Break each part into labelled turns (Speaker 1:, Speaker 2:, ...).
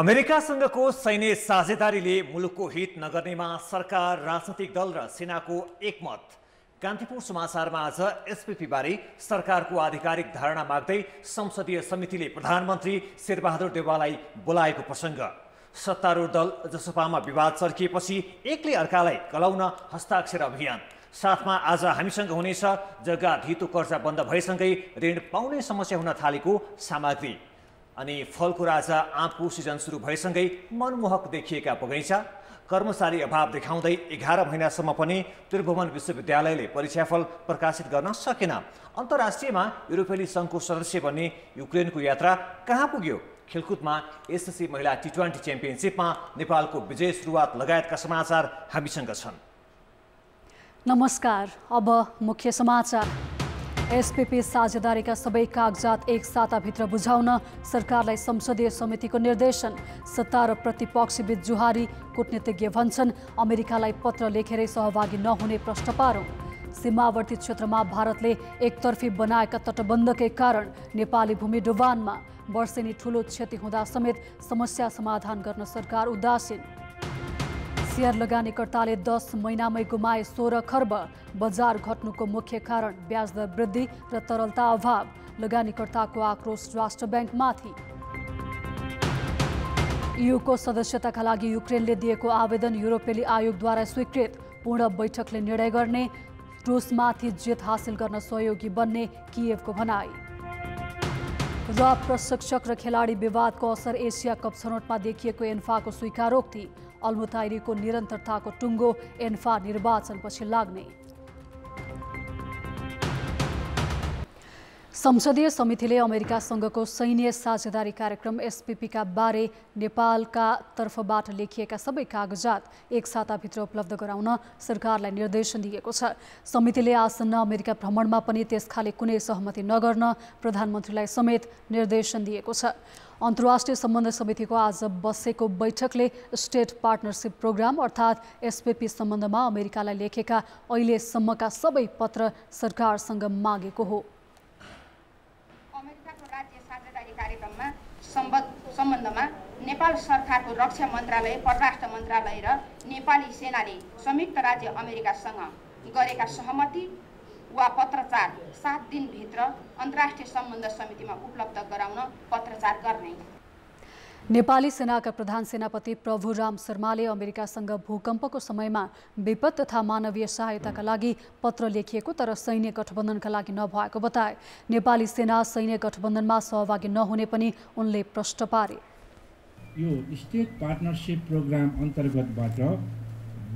Speaker 1: अमेरिकासँगको सैन्य साझेदारीले मुलुकको हित नगर्नेमा सरकार राजनैतिक दल र सेनाको एकमत। कान्तिपुर समाचारमा आज एसपिपीबारे सरकारको आधिकारिक धारणा माग्दै संसदीय समितिले प्रधानमन्त्री शेरबहादुर देवाललाई बोलाएको प्रसङ्ग। सत्तारूढ दल जसपामा विवाद चर्किएपछि एकले अर्कालाई गलाउन हस्ताक्षर अभियान। साथमा आज हामीसँग हुनेछ जग्गा धितो कर्जा बन्द भएसँगै ऋण पाउने समस्या हुन थालेको सामग्री। अनि फलको राजा आँपको सिजन सुरु भएसँगै मनमोहक देखिएका बगैँचा कर्मचारी अभाव देखाउँदै एघार महिनासम्म पनि त्रिभुवन विश्वविद्यालयले परीक्षाफल प्रकाशित गर्न सकेन। अन्तर्राष्ट्रियमा युरोपेली सङ्घको सदस्य बन्ने युक्रेनको यात्रा कहाँ पुग्यो? खेलकुदमा एसएससी महिला टी ट्वेन्टी च्याम्पियनसिपमा नेपालको विजय सुरुवात लगायतका समाचार हामीसँग छन्।
Speaker 2: नमस्कार अब मुख्य समाचार। एसपिपी साझेदारीका सबै कागजात एक साताभित्र बुझाउन सरकारलाई संसदीय समितिको निर्देशन। सत्ता र प्रतिपक्ष बीच जुहारी कूटनीतिज्ञ भन्छन् अमेरिकालाई पत्र लेखेरै सहभागी नहुने प्रश्न पारौँ सीमावर्ती क्षेत्रमा भारतले एकतर्फी बनाएका तटबन्धकै कारण नेपाली भूमि डुबानमा वर्षेनी ठुलो क्षति हुँदा समेत समस्या समाधान गर्न सरकार उदासीन। सेयर लगानीकर्ताले दस महिनामै गुमाए सोह्र खर्ब। बजार घट्नुको मुख्य कारण ब्याज दर वृद्धि र तरलता अभाव। लगानीकर्ताको आक्रोश राष्ट्र ब्याङ्कमाथि। युको सदस्यताका लागि युक्रेनले दिएको आवेदन युरोपेली आयोगद्वारा स्वीकृत। पूर्ण बैठकले निर्णय गर्ने रुसमाथि जित हासिल गर्न सहयोगी बन्ने किएभको भनाई। र प्रशिक्षक र खेलाडी विवादको असर एसिया कप छनौटमा देखिएको एन्फाको स्वीकारोक्ति। अल्मुताइरीको निरन्तरताको टुङ्गो एन्फा निर्वाचनपछि लाग्ने। संसदीय समितिले अमेरिकासँगको सैन्य साझेदारी कार्यक्रम एसपिपीका बारे नेपालका तर्फबाट लेखिएका सबै कागजात एक साताभित्र उपलब्ध गराउन सरकारलाई निर्देशन दिएको छ। समितिले आसन्न अमेरिका भ्रमणमा पनि त्यस खाले कुनै सहमति नगर्न प्रधानमन्त्रीलाई समेत निर्देशन दिएको छ। अन्तर्राष्ट्रिय सम्बन्ध समितिको आज बसेको बैठकले स्टेट पार्टनरसिप प्रोग्राम अर्थात् एसपिपी सम्बन्धमा अमेरिकालाई लेखेका अहिलेसम्मका सबै पत्र सरकारसँग मागेको हो।
Speaker 3: अमेरिकाको राज्य साझेदारी कार्यक्रममा सम्बन्धमा नेपाल सरकारको रक्षा मन्त्रालय परराष्ट्र मन्त्रालय र नेपाली सेनाले संयुक्त राज्य अमेरिकासँग गरेका सहमति वा पत्रचार सात दिनभित्र अन्तर्राष्ट्रिय सम्बन्ध समितिमा उपलब्ध गराउन पत्रचार गर्ने।
Speaker 2: नेपाली सेनाका प्रधान सेनापति प्रभुराम शर्माले अमेरिकासँग भूकम्पको समयमा विपद तथा मानवीय सहायताका लागि पत्र लेखिएको तर सैन्य गठबन्धनका लागि नभएको बताए। नेपाली सेना सैन्य गठबन्धनमा सहभागी नहुने पनि उनले प्रश्न पारे।
Speaker 4: यो स्टेट पार्टनरसिप प्रोग्राम अन्तर्गतबाट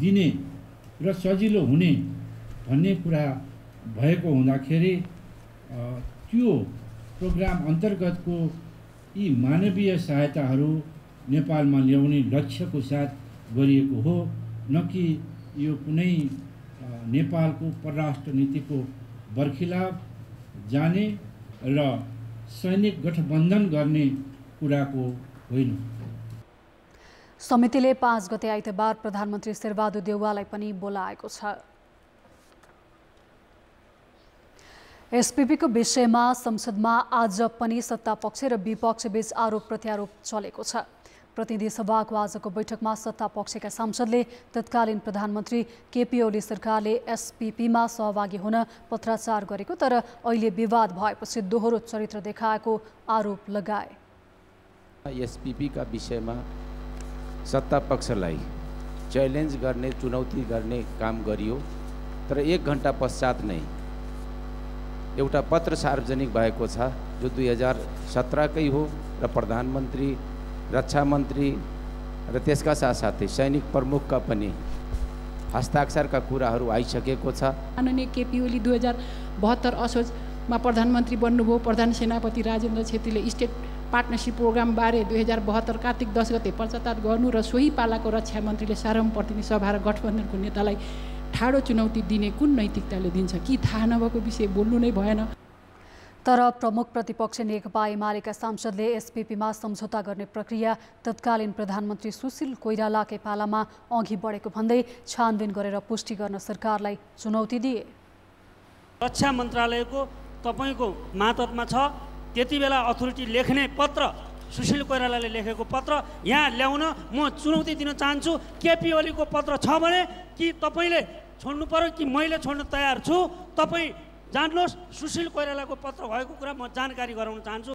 Speaker 4: दिने र सजिलो हुने भन्ने कुरा भएको हुँदाखेरि त्यो प्रोग्राम अन्तर्गतको यी मानवीय सहायताहरू नेपालमा ल्याउने लक्ष्यको साथ गरिएको हो न कि यो कुनै नेपालको परराष्ट्र नीतिको बर्खिलाफ जाने र सैनिक गठबन्धन गर्ने कुराको होइन।
Speaker 2: समितिले पाँच गते आइतबार प्रधानमन्त्री शेरबहादुर देउवालाई पनि बोलाएको छ। एसपिपीको विषयमा संसदमा आज पनि सत्तापक्ष र विपक्ष बीच आरोप प्रत्यारोप चलेको छ। प्रतिनिधि सभाको आजको बैठकमा सत्तापक्षका सांसदले तत्कालीन प्रधानमन्त्री केपी ओली सरकारले एसपिपीमा सहभागी हुन पत्राचार गरेको तर अहिले विवाद भएपछि दोहोरो चरित्र देखाएको आरोप लगाए।
Speaker 5: एसपिपीका विषयमा सत्तापक्षलाई च्यालेन्ज गर्ने चुनौती गर्ने काम गरियो तर एक घन्टा पश्चात नै एउटा पत्र सार्वजनिक भएको छ जो दुई हजार सत्रकै हो र प्रधानमन्त्री रक्षा मन्त्री र त्यसका साथसाथै सैनिक प्रमुखका पनि हस्ताक्षरका कुराहरू आइसकेको छ।
Speaker 6: माननीय केपी ओली दुई हजार बहत्तर असोजमा प्रधानमन्त्री बन्नुभयो। प्रधान सेनापति राजेन्द्र छेत्रीले स्टेट पार्टनरसिप प्रोग्रामबारे दुई हजार बहत्तर कार्तिक दस गते पश्चाताप गर्नु र सोही पालाको रक्षा मन्त्रीले सार्वम प्रतिनिधि सभा र गठबन्धनको नेतालाई ठाडो चुनौती दिने कुन नैतिकताले दिन्छ? कि थाहा नभएको विषय बोल्नु नै भएन।
Speaker 2: तर प्रमुख प्रतिपक्ष नेकपा एमालेका सांसदले एसपिपीमा सम्झौता गर्ने प्रक्रिया तत्कालीन प्रधानमन्त्री सुशील कोइरालाकै पालामा अघि बढेको भन्दै छानबिन गरेर पुष्टि गर्न सरकारलाई चुनौती दिए।
Speaker 7: रक्षा मन्त्रालयको तपाईँको मातहतमा छ। त्यति बेला अथोरिटी लेख्ने पत्र सुशील कोइरालाले लेखेको पत्र यहाँ ल्याउन म चुनौती दिन चाहन्छु। केपी ओलीको पत्र छ भने कि तपाईँले छोड्नु पर्यो कि मैले छोड्न तयार छु? तपाईँ जान्नुहोस् सुशील कोइरालाको पत्र भएको कुरा म जानकारी गराउन चाहन्छु।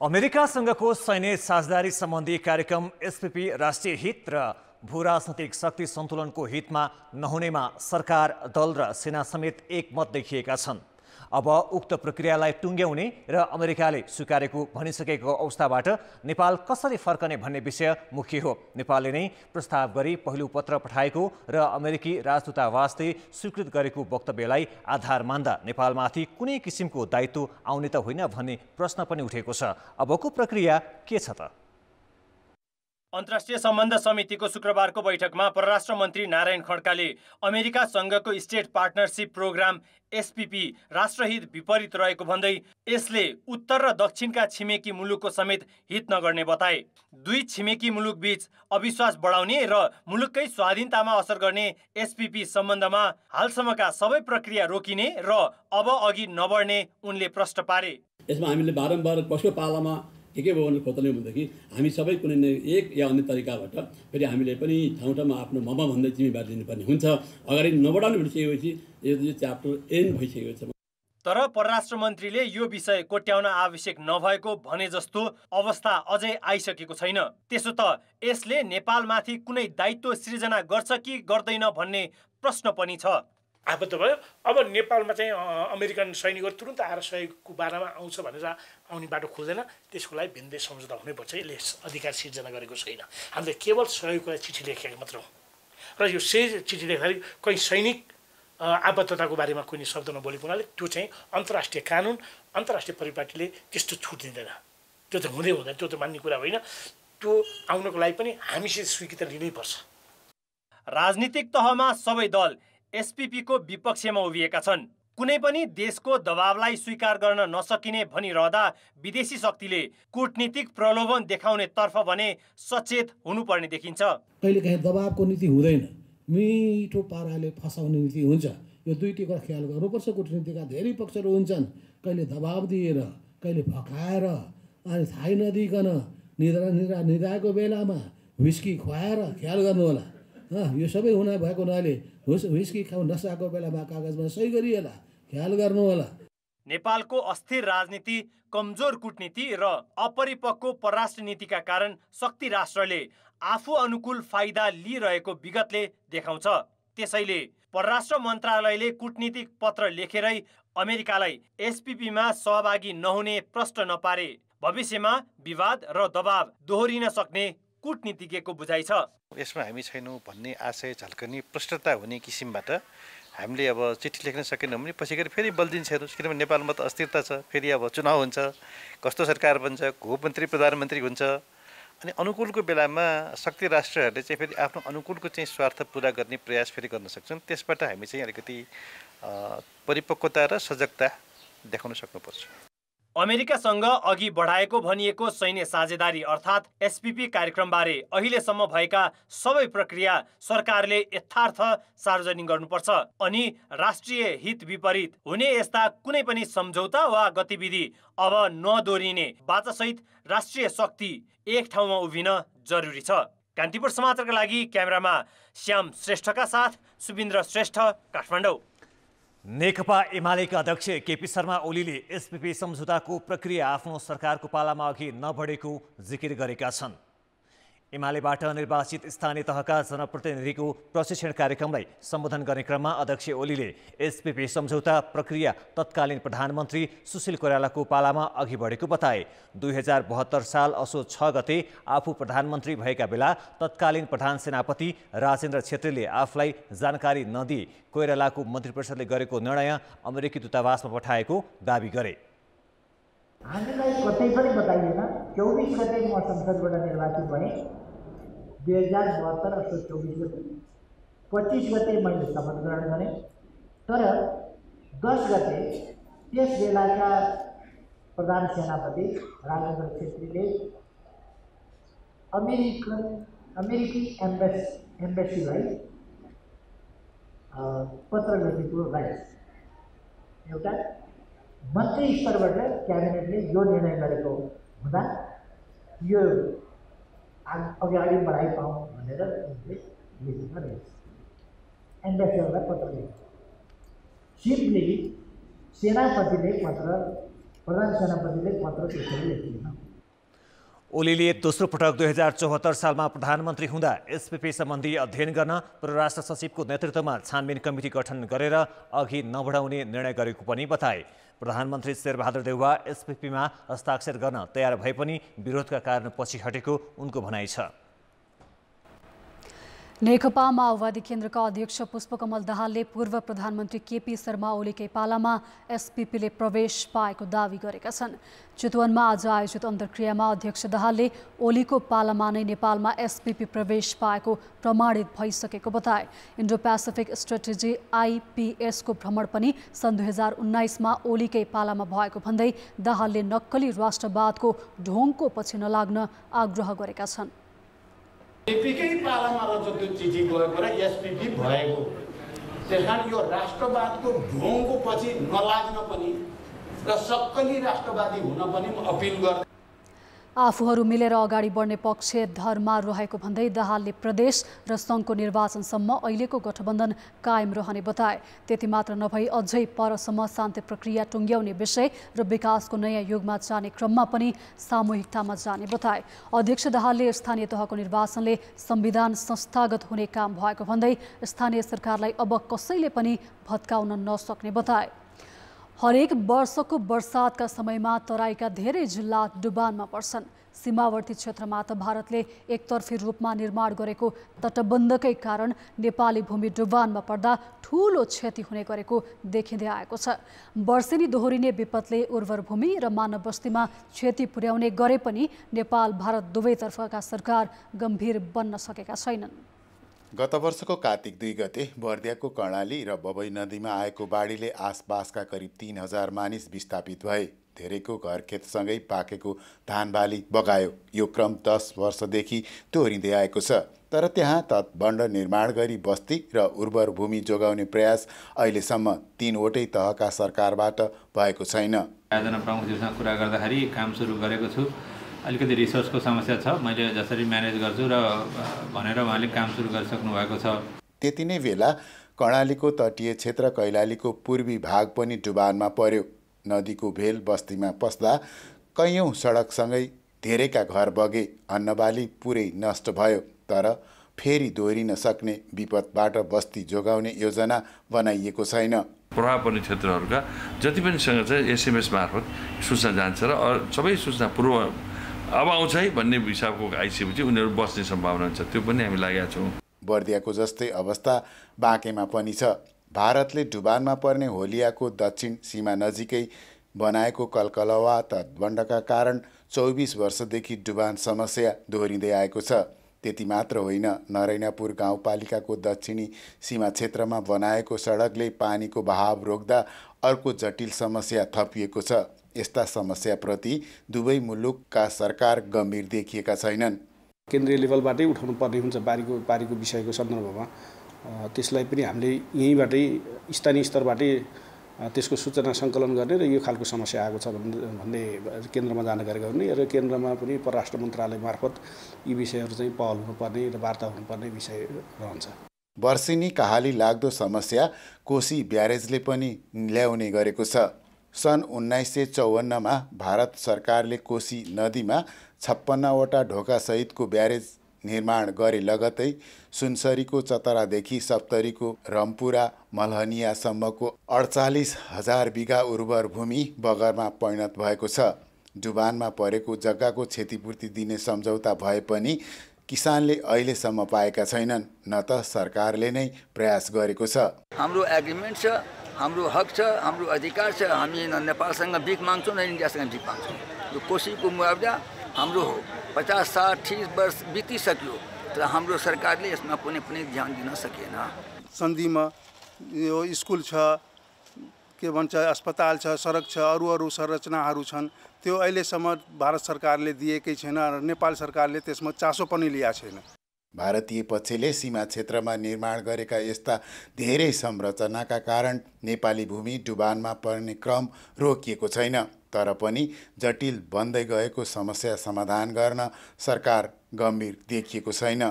Speaker 1: अमेरिकासँगको सैन्य साझेदारी सम्बन्धी कार्यक्रम एसपिपी राष्ट्रिय हित र भूराजनैतिक शक्ति सन्तुलनको हितमा नहुनेमा सरकार दल र सेना समेत एकमत देखिएका छन्। अब उक्त प्रक्रियालाई टुङ्ग्याउने र अमेरिकाले स्वीकारेको भनिसकेको अवस्थाबाट नेपाल कसरी फर्कने भन्ने विषय मुख्य हो। नेपालले नै प्रस्ताव गरी पहिलो पत्र पठाएको र अमेरिकी राजदूतावासले स्वीकृत गरेको वक्तव्यलाई आधार मान्दा नेपालमाथि कुनै किसिमको दायित्व आउने त होइन भन्ने प्रश्न पनि उठेको छ। अबको प्रक्रिया के छ त?
Speaker 8: अन्तर्राष्ट्रिय सम्बन्ध समितिको शुक्रबारको बैठकमा परराष्ट्र मन्त्री नारायण खड्काले अमेरिकासँगको स्टेट पार्टनरसिप प्रोग्राम एसपिपी राष्ट्रहित विपरीत रहेको भन्दै यसले उत्तर र दक्षिणका छिमेकी मुलुकको समेत हित नगर्ने बताए। दुई छिमेकी मुलुक बीच अविश्वास बढाउने र मुलुककै स्वाधीनतामा असर गर्ने एसपिपी सम्बन्धमा हालसम्मका सबै प्रक्रिया रोकिने र अब अघि नबढ्ने उनले प्रश्न पारे।
Speaker 9: यसमा हामीले बारम्बार कसको पालामा के के भयो भनेर हामी सबै कुनै न एक या अन्य तरिकाबाट फेरि हामीले पनि ठाउँ ठाउँमा आफ्नो ममा भन्दै जिम्मेवारी लिनुपर्ने हुन्छ। अगाडि नबढाउने भनिसकेपछि यो यो च्याप्टर एन्ड भइसकेको छ।
Speaker 8: तर परराष्ट्र मन्त्रीले यो विषय कोट्याउन आवश्यक नभएको भने जस्तो अवस्था अझै आइसकेको छैन। त्यसो त यसले नेपालमाथि कुनै दायित्व सृजना गर्छ कि गर्दैन भन्ने प्रश्न पनि छ।
Speaker 7: आबद्ध भयो। अब नेपालमा चाहिँ अमेरिकन सैनिकहरू तुरन्त आएर सहयोगको बारेमा आउँछ भनेर आउने बाटो खोज्दैन। त्यसको लागि भिन्दै सम्झौता हुनैपर्छ यसले अधिकार सिर्जना गरेको छैन। हामीले केवल सहयोगको लागि चिठी लेखेका मात्र हौँ। र यो से चिठी लेख्दाखेरि कहीँ सैनिक आबद्धताको बारेमा कुनै शब्द नबोलेको हुनाले त्यो चाहिँ अन्तर्राष्ट्रिय कानुन अन्तर्राष्ट्रिय परिपाटीले त्यस्तो छुट दिँदैन। त्यो त हुँदै हुँदैन। त्यो त मान्ने कुरा होइन। त्यो आउनको लागि पनि हामीसित स्वीकृति लिनैपर्छ।
Speaker 8: राजनीतिक तहमा सबै दल एसपिपीको विपक्षमा उभिएका छन्। कुनै पनि देशको दबावलाई स्वीकार गर्न नसकिने भनिरहँदा विदेशी शक्तिले कूटनीतिक प्रलोभन देखाउने तर्फ भने सचेत हुनुपर्ने देखिन्छ।
Speaker 10: कहिलेकाहीँ दबावको नीति हुँदैन। मिठो पाराले फसाउने नीति हुन्छ। यो दुईटी कुरा ख्याल गर्नुपर्छ। कुटनीतिका धेरै पक्षहरू हुन्छन्। कहिले दबाब दिएर कहिले फकाएर अनि थाहै नदिइकन निद्रा निद्रा निद्राको बेलामा विस्की खुवाएर ख्याल गर्नु होला हँ, यो सबै हुन भएको हुनाले हुस विस्की खाउ नसाको बेलामा कागजमा सही गरिएला। ख्याल गर्नु होला
Speaker 8: नेपालको अस्थिर राजनीति कमजोर कूटनीति र अपरिपक्व परराष्ट्र नीतिका कारण शक्ति राष्ट्रले आफू अनुकूल फाइदा लिइरहेको विगतले देखाउँछ। त्यसैले परराष्ट्र मन्त्रालयले कूटनीतिक पत्र लेखेरै अमेरिकालाई एसपिपीमा सहभागी नहुने प्रश्न नपारे। भविष्यमा विवाद र दबाव दोहोरिन सक्ने कूटनीतिज्ञको बुझाइ छ।
Speaker 11: यसमा हामी छैनौँ भन्ने आशय झल्कने प्रष्टता हुने किसिमबाट हामीले अब चिठी लेख्न सकेनौँ भने पछि गएर फेरि बल्दिन्छ हेर्नुहोस् किनभने नेपालमा त अस्थिरता छ फेरि अब चुनाव हुन्छ कस्तो सरकार बन्छ को मन्त्री प्रधानमन्त्री हुन्छ अनि अनुकूलको बेलामा शक्ति राष्ट्रहरूले चाहिँ फेरि आफ्नो अनुकूलको चाहिँ स्वार्थ पुरा गर्ने प्रयास फेरि गर्न सक्छन्। त्यसबाट हामी चाहिँ अलिकति परिपक्वता र सजगता देखाउन सक्नुपर्छ।
Speaker 8: अमेरिकासँग अघि बढाएको भनिएको सैन्य साझेदारी अर्थात् एसपिपी कार्यक्रमबारे अहिलेसम्म भएका सबै प्रक्रिया सरकारले यथार्थ सार्वजनिक गर्नुपर्छ अनि राष्ट्रिय हित विपरीत हुने यस्ता कुनै पनि सम्झौता वा गतिविधि अब नदोहोरिने बाचासहित राष्ट्रिय शक्ति एक ठाउँमा उभिन जरुरी छ। कान्तिपुर समाचारका लागि क्यामेरामा श्याम श्रेष्ठका साथ सुबिन्द्र श्रेष्ठ काठमाडौँ।
Speaker 1: नेकपा एमालेका अध्यक्ष केपी शर्मा ओलीले एसपिपी सम्झौताको प्रक्रिया आफ्नो सरकारको पालामा अघि नबढेको जिकिर गरेका छन्। एमालेबाट निर्वाचित स्थानीय तहका जनप्रतिनिधिको प्रशिक्षण कार्यक्रमलाई सम्बोधन गर्ने क्रममा अध्यक्ष ओलीले एसपिपी सम्झौता प्रक्रिया तत्कालीन प्रधानमन्त्री सुशील कोइरालाको पालामा अघि बढेको बताए। दुई हजार बहत्तर साल असोज छ गते आफू प्रधानमन्त्री भएका बेला तत्कालीन प्रधान सेनापति राजेन्द्र छेत्रीले आफूलाई जानकारी नदिई कोइरालाको मन्त्री परिषदले गरेको निर्णय अमेरिकी दूतावासमा पठाएको दावी गरे।
Speaker 12: हामीलाई कतै पनि बताइएन। चौबिस गते म संसदबाट निर्वाचित भएँ दुई हजार बहत्तर असोज चौबिस गते पच्चिस गते मैले शपथ ग्रहण गरेँ तर दस गते त्यस बेलाका प्रधान सेनापति राजेन्द्र छेत्रीले अमेरिकन अमेरिकी एम्बेस एम्बेसीलाई अ, पत्र लेखेको राइट एउटा मन्त्री स्तरबाट क्याबिनेटले यो निर्णय गरेको हुँदा यो अग- अगाडि बढाइपाउँ भनेर उनले लेखेका रहेछ एम्बेसडरलाई पत्र लेखेको सिम्पली सेनापतिले पत्र प्रधान सेनापतिले पत्र त्यसरी लेखिएन
Speaker 1: ओलीले दोस्रो पटक दुई हजार चौहत्तर सालमा प्रधानमन्त्री हुँदा एसपिपी सम्बन्धी अध्ययन गर्न परराष्ट्र सचिवको नेतृत्वमा छानबिन कमिटी गठन गरेर अघि नबढाउने निर्णय गरेको पनि बताए। प्रधानमन्त्री शेरबहादुर देउवा एसपिपीमा हस्ताक्षर गर्न तयार भए पनि विरोधका कारण पछि हटेको उनको भनाइ छ।
Speaker 2: नेकपा माओवादी केन्द्रका अध्यक्ष पुष्पकमल दाहालले पूर्व प्रधानमन्त्री केपी शर्मा ओलीकै पालामा एसपिपीले प्रवेश पाएको दावी गरेका छन्। चितवनमा आज आयोजित अन्तर्क्रियामा अध्यक्ष दाहालले ओलीको पालामा नै नेपालमा एसपिपी प्रवेश पाएको प्रमाणित भइसकेको बताए। इन्डो पेसिफिक स्ट्रेटेजी आइपिएसको भ्रमण पनि सन् दुई हजार उन्नाइसमा ओलीकै पालामा भएको भन्दै दाहालले नक्कली राष्ट्रवादको ढोङको पछि नलाग्न आग्रह गरेका छन्।
Speaker 13: एपीकै पालामा रहेछ त्यो चिठी गएको र एसपिपी भएको। त्यस कारण यो राष्ट्रवादको ढोङको पछि नलाग्न पनि र सक्कली राष्ट्रवादी हुन पनि म अपिल गर्छु
Speaker 2: आफूहरू मिलेर अगाडि बढ्ने पक्षधरमा रहेको भन्दै दाहालले प्रदेश र सङ्घको निर्वाचनसम्म अहिलेको गठबन्धन कायम रहने बताए। त्यति मात्र नभई अझै परसम्म शान्ति प्रक्रिया टुङ्ग्याउने विषय र विकासको नयाँ युगमा जाने क्रममा पनि सामूहिकतामा जाने बताए। अध्यक्ष दाहालले स्थानीय तहको निर्वाचनले संविधान संस्थागत हुने काम भएको भन्दै स्थानीय सरकारलाई अब कसैले पनि भत्काउन नसक्ने बताए। हरेक वर्षको वर्षातका समयमा तराईका धेरै जिल्ला डुबानमा पर्छन्। सीमावर्ती क्षेत्रमा त भारतले एकतर्फी रूपमा निर्माण गरेको तटबन्धकै कारण नेपाली भूमि डुबानमा पर्दा ठूलो क्षति हुने गरेको देखिँदै आएको छ। वर्षेनी दोहोरिने विपदले उर्वर भूमि र मानव बस्तीमा क्षति पुर्याउने गरे पनि नेपाल भारत दुवैतर्फका सरकार गम्भीर बन्न सकेका छैनन्।
Speaker 14: गत वर्षको कार्तिक दुई गते बर्दियाको कर्णाली र बबई नदीमा आएको बाढीले आसपासका करिब तिन हजार मानिस विस्थापित भए। धेरैको घरखेतसँगै पाकेको धान बाली बगायो। यो क्रम दस वर्षदेखि दोहोरिँदै आएको छ। तर त्यहाँ तटबन्ध निर्माण गरी बस्ती र उर्वर भूमि जोगाउने प्रयास अहिलेसम्म तिनवटै तहका सरकारबाट भएको छैन।
Speaker 15: आयोजना कुरा गर्दाखेरि काम सुरु गरेको छु। अलिकति रिसोर्सको समस्या छ। मैले जसरी म्यानेज गर्छु र भनेर उहाँले काम सुरु गरिसक्नु भएको छ।
Speaker 14: त्यति नै बेला कर्णालीको तटीय क्षेत्र कैलालीको पूर्वी भाग पनि डुबानमा पर्यो। नदीको भेल बस्तीमा पस्दा कैयौँ सडकसँगै धेरैका घर बगे अन्नबाली पुरै नष्ट भयो। तर फेरि दोहोरिन सक्ने विपदबाट बस्ती जोगाउने योजना बनाइएको छैन।
Speaker 16: प्रभाव पर्ने क्षेत्रहरूका जति पनि सँग चाहिँ एसएमएस मार्फत सूचना जान्छ र सबै सूचना पूर्व अब आउँछ है भन्ने हिसाबको आइसकेपछि उनीहरू बस्ने सम्भावना छ त्यो पनि हामी लागेका छौँ।
Speaker 14: बर्दियाको जस्तै अवस्था बाँकेमा पनि छ। भारतले डुबानमा पर्ने होलियाको दक्षिण सीमा नजिकै बनाएको कलकलवा तटबन्धका कारण चौबिस वर्षदेखि डुबान समस्या दोहोरिँदै आएको छ। त्यति मात्र होइन नरैनापुर गाउँपालिकाको दक्षिणी सीमा क्षेत्रमा बनाएको सडकले पानीको बहाव रोक्दा अर्को जटिल समस्या थपिएको छ। यस्ता समस्याप्रति दुवै मुलुकका सरकार गम्भीर देखिएका छैनन्।
Speaker 17: केन्द्रीय लेभलबाटै उठाउनु पर्ने हुन्छ बारीको बारीको विषयको सन्दर्भमा। त्यसलाई पनि हामीले यहीँबाटै स्थानीय स्तरबाटै त्यसको सूचना सङ्कलन गर्ने र यो खालको समस्या आएको छ भन्ने भन्ने केन्द्रमा जानकारी गर्ने र केन्द्रमा पनि परराष्ट्र मन्त्रालय मार्फत यी विषयहरू चाहिँ पहल हुनुपर्ने र वार्ता हुनुपर्ने विषय रहन्छ।
Speaker 14: वर्षेनी कहाली लाग्दो समस्या कोशी ब्यारेजले पनि ल्याउने गरेको छ। सन् उन्नाइस सय चौवन्नमा भारत सरकारले कोशी नदीमा छप्पन्नवटा ढोकासहितको ब्यारेज निर्माण गरे लगतै सुनसरीको चतरादेखि सप्तरीको रम्पुरा मलहनियासम्मको अडचालिस हजार बिघा उर्वर भूमि बगरमा परिणत भएको छ। डुबानमा परेको जग्गाको क्षतिपूर्ति दिने सम्झौता भए पनि किसानले अहिलेसम्म पाएका छैनन् न त सरकारले नै प्रयास गरेको छ।
Speaker 18: हाम्रो एग्रिमेन्ट छ हाम्रो हक छ हाम्रो अधिकार छ हामी नेपालसँग भिख माग्छौँ न इन्डियासँग भिख माग्छौँ। यो कोसीको मुआवजा हाम्रो हो। पचास साठी वर्ष बितिसक्यो तर हाम्रो सरकारले यसमा कुनै पनि ध्यान दिन सकेन।
Speaker 19: सन्धिमा यो स्कुल छ के भन्छ अस्पताल छ सडक छ अरू अरू संरचनाहरू छन् त्यो अहिलेसम्म भारत सरकारले दिएकै छैन र नेपाल सरकारले त्यसमा चासो पनि लिएको छैन।
Speaker 14: भारतीय पक्षले सीमा क्षेत्रमा निर्माण गरेका यस्ता धेरै संरचनाका कारण नेपाली भूमि डुबानमा पर्ने क्रम रोकिएको छैन तर पनि जटिल बन्दै गएको समस्या समाधान गर्न सरकार गम्भीर देखिएको छैन।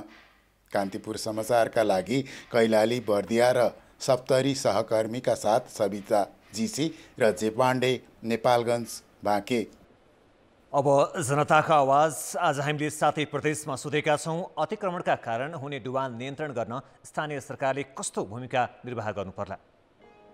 Speaker 14: कान्तिपुर समाचारका लागि कैलाली बर्दिया र सप्तरी सहकर्मीका साथ सविता जीसी र जेपाण्डे नेपालगञ्ज बाँके।
Speaker 1: अब जनताको आवाज आज हामीले सातै प्रदेशमा सोधेका छौँ। अतिक्रमणका कारण हुने डुबान नियन्त्रण गर्न स्थानीय सरकारले कस्तो भूमिका निर्वाह गर्नुपर्ला?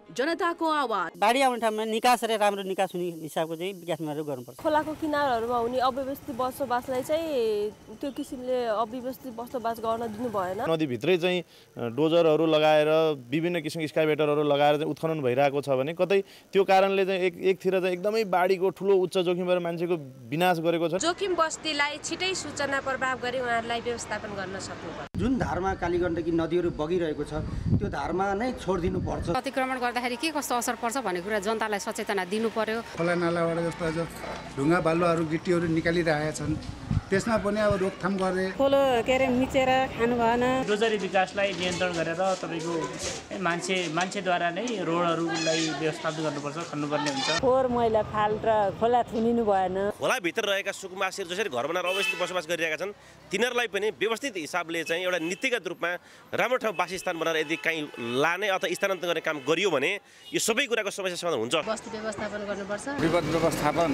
Speaker 20: जनताको आवाज।
Speaker 21: बाढी आउने ठाउँमा निकास र राम्रो निकास हुने हिसाबको चाहिँ विकासहरू गर्नुपर्छ।
Speaker 22: खोलाको किनारहरूमा हुने अव्यवस्थित बसोबासलाई चाहिँ त्यो किसिमले अव्यवस्थित बसोबास गर्न दिनु भएन।
Speaker 23: नदीभित्रै चाहिँ डोजरहरू लगाएर विभिन्न किसिमको स्काइभेटरहरू लगाएर चाहिँ उत्खनन भइरहेको छ भने कतै त्यो कारणले चाहिँ एक एकतिर चाहिँ एकदमै बाढीको ठुलो उच्च जोखिम भएर मान्छेको विनाश गरेको छ।
Speaker 24: जोखिम बस्तीलाई छिटै सूचना प्रभाव गरी उहाँहरूलाई व्यवस्थापन गर्न सक्नुपर्छ।
Speaker 21: जुन धारमा कालीगण्डकी नदीहरू बगिरहेको छ त्यो धारमा नै छोडिदिनु पर्छ
Speaker 25: अतिक्रमण गर्दाखेरि के कस्तो असर पर्छ भन्ने कुरा जनतालाई सचेतना दिनु पर्यो
Speaker 26: खोला नालाबाट जस्तो आज ढुङ्गा बालुवाहरू गिट्टीहरू निकालिरहेका छन्। त्यसमा पनि अब रोकथाम गरे।
Speaker 21: खोलो के अरे मिचेर खानु भएन।
Speaker 27: डोजरी विकासलाई नियन्त्रण गरेर तपाईँको मान्छे मान्छेद्वारा नै रोडहरूलाई व्यवस्थापित गर्नुपर्छ खन्नुपर्ने हुन्छ।
Speaker 21: फोहोर मैला फाल र खोला थुनिनु भएन।
Speaker 28: खोलाभित्र रहेका सुकुम्बासीहरू जसरी घर बनाएर अवस्थित बसोबास गरिरहेका छन् तिनीहरूलाई पनि व्यवस्थित हिसाबले चाहिँ एउटा नीतिगत रूपमा राम्रो ठाउँ वासस्थान बनाएर यदि काहीँ लाने अथवा स्थानान्तरण गर्ने काम गरियो भने यो सबै कुराको समस्या समाधान हुन्छ।
Speaker 25: बस्ती व्यवस्थापन गर्नुपर्छ।
Speaker 29: विपद व्यवस्थापन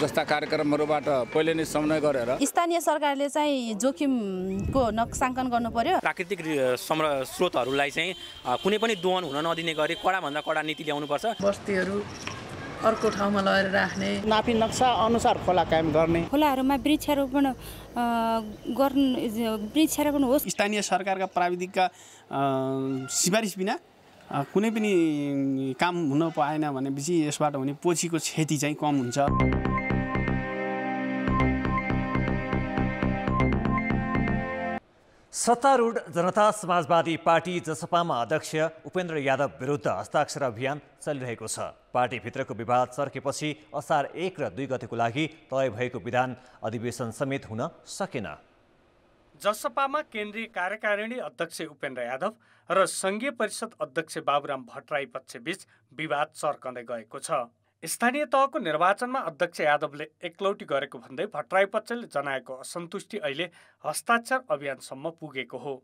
Speaker 29: जस्ता कार्यक्रमहरूबाट पहिले नै समन्वय गरेर
Speaker 30: स्थानीय सरकारले चाहिँ जोखिमको नक्साङ्कन गर्नु पर्यो
Speaker 31: प्राकृतिक स्रोतहरूलाई चाहिँ कुनै पनि दोहन हुन नदिने गरी कडाभन्दा कडा नीति ल्याउनुपर्छ।
Speaker 32: बस्तीहरू अर्को ठाउँमा लगेर राख्ने।
Speaker 21: नापी नक्सा अनुसार खोला कायम गर्ने।
Speaker 30: खोलाहरूमा वृक्षारोपण गर्नु वृक्षारोपण होस्।
Speaker 17: स्थानीय सरकारका प्राविधिकका सिफारिस बिना कुनै पनि काम हुन पाएन भनेपछि यसबाट हुने पोछीको क्षति चाहिँ कम हुन्छ।
Speaker 1: सत्तारूढ जनता समाजवादी पार्टी जसपामा अध्यक्ष उपेन्द्र यादव विरुद्ध हस्ताक्षर अभियान चलिरहेको छ। पार्टीभित्रको विवाद चर्केपछि असार एक र दुई गतिको लागि तय भएको विधान अधिवेशन समेत हुन सकेन।
Speaker 33: जसपामा केन्द्रीय कार्यकारिणी अध्यक्ष उपेन्द्र यादव र सङ्घीय परिषद अध्यक्ष बाबुराम भट्टराई पक्षबीच विवाद चर्कँदै गएको छ। स्थानीय तहको निर्वाचनमा अध्यक्ष यादवले एकलौटी गरेको भन्दै भट्टराई पक्षले जनाएको असन्तुष्टि अहिले हस्ताक्षर अभियानसम्म पुगेको हो।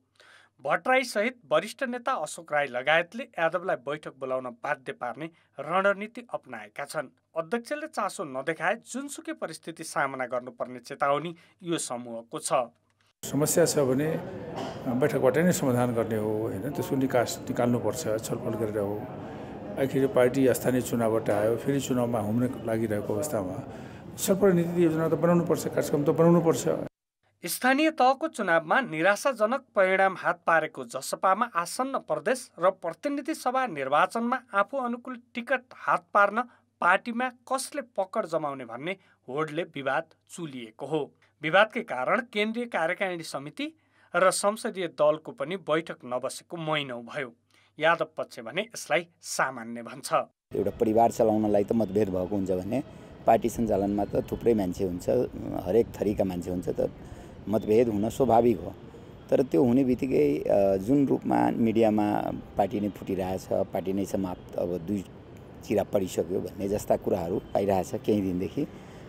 Speaker 33: भट्टराई सहित वरिष्ठ नेता अशोक राई लगायतले यादवलाई बैठक बोलाउन बाध्य पार्ने रणनीति अप्नाएका छन्। अध्यक्षले चासो नदेखाए जुनसुकै परिस्थिति सामना गर्नुपर्ने चेतावनी यो समूहको छ।
Speaker 34: समस्या छ भने बैठकबाट नै समाधान गर्ने हो होइन? त्यसको निकास निकाल्नुपर्छ छलफल गरेर हो। आखिर पार्टी स्थानीय चुनावबाट आयो फेरि चुनावमा हुन लागिरहेको अवस्थामा छलफल नीति योजना त बनाउनुपर्छ कार्यक्रम त बनाउनुपर्छ।
Speaker 33: स्थानीय तहको चुनावमा निराशाजनक परिणाम हात पारेको जसपामा आसन्न प्रदेश र प्रतिनिधि सभा निर्वाचनमा आफू अनुकूल टिकट हात पार्न पार्टीमा कसले पकड जमाउने भन्ने होडले विवाद चुलिएको हो। विवादकै कारण केन्द्रीय कार्यकारिणी समिति र संसदीय दलको पनि बैठक नबसेको महिनौ भयो। यादव पक्ष भने यसलाई सामान्य भन्छ।
Speaker 35: एउटा परिवार चलाउनलाई त मतभेद भएको हुन्छ भने पार्टी सञ्चालनमा त थुप्रै मान्छे हुन्छ हरेक थरीका मान्छे हुन्छ त मतभेद हुन स्वाभाविक हो। तर त्यो हुने बित्तिकै जुन रूपमा मिडियामा पार्टी नै फुटिरहेछ पार्टी नै समाप्त अब दुई चिरा परिसक्यो भन्ने जस्ता कुराहरू आइरहेछ केही दिनदेखि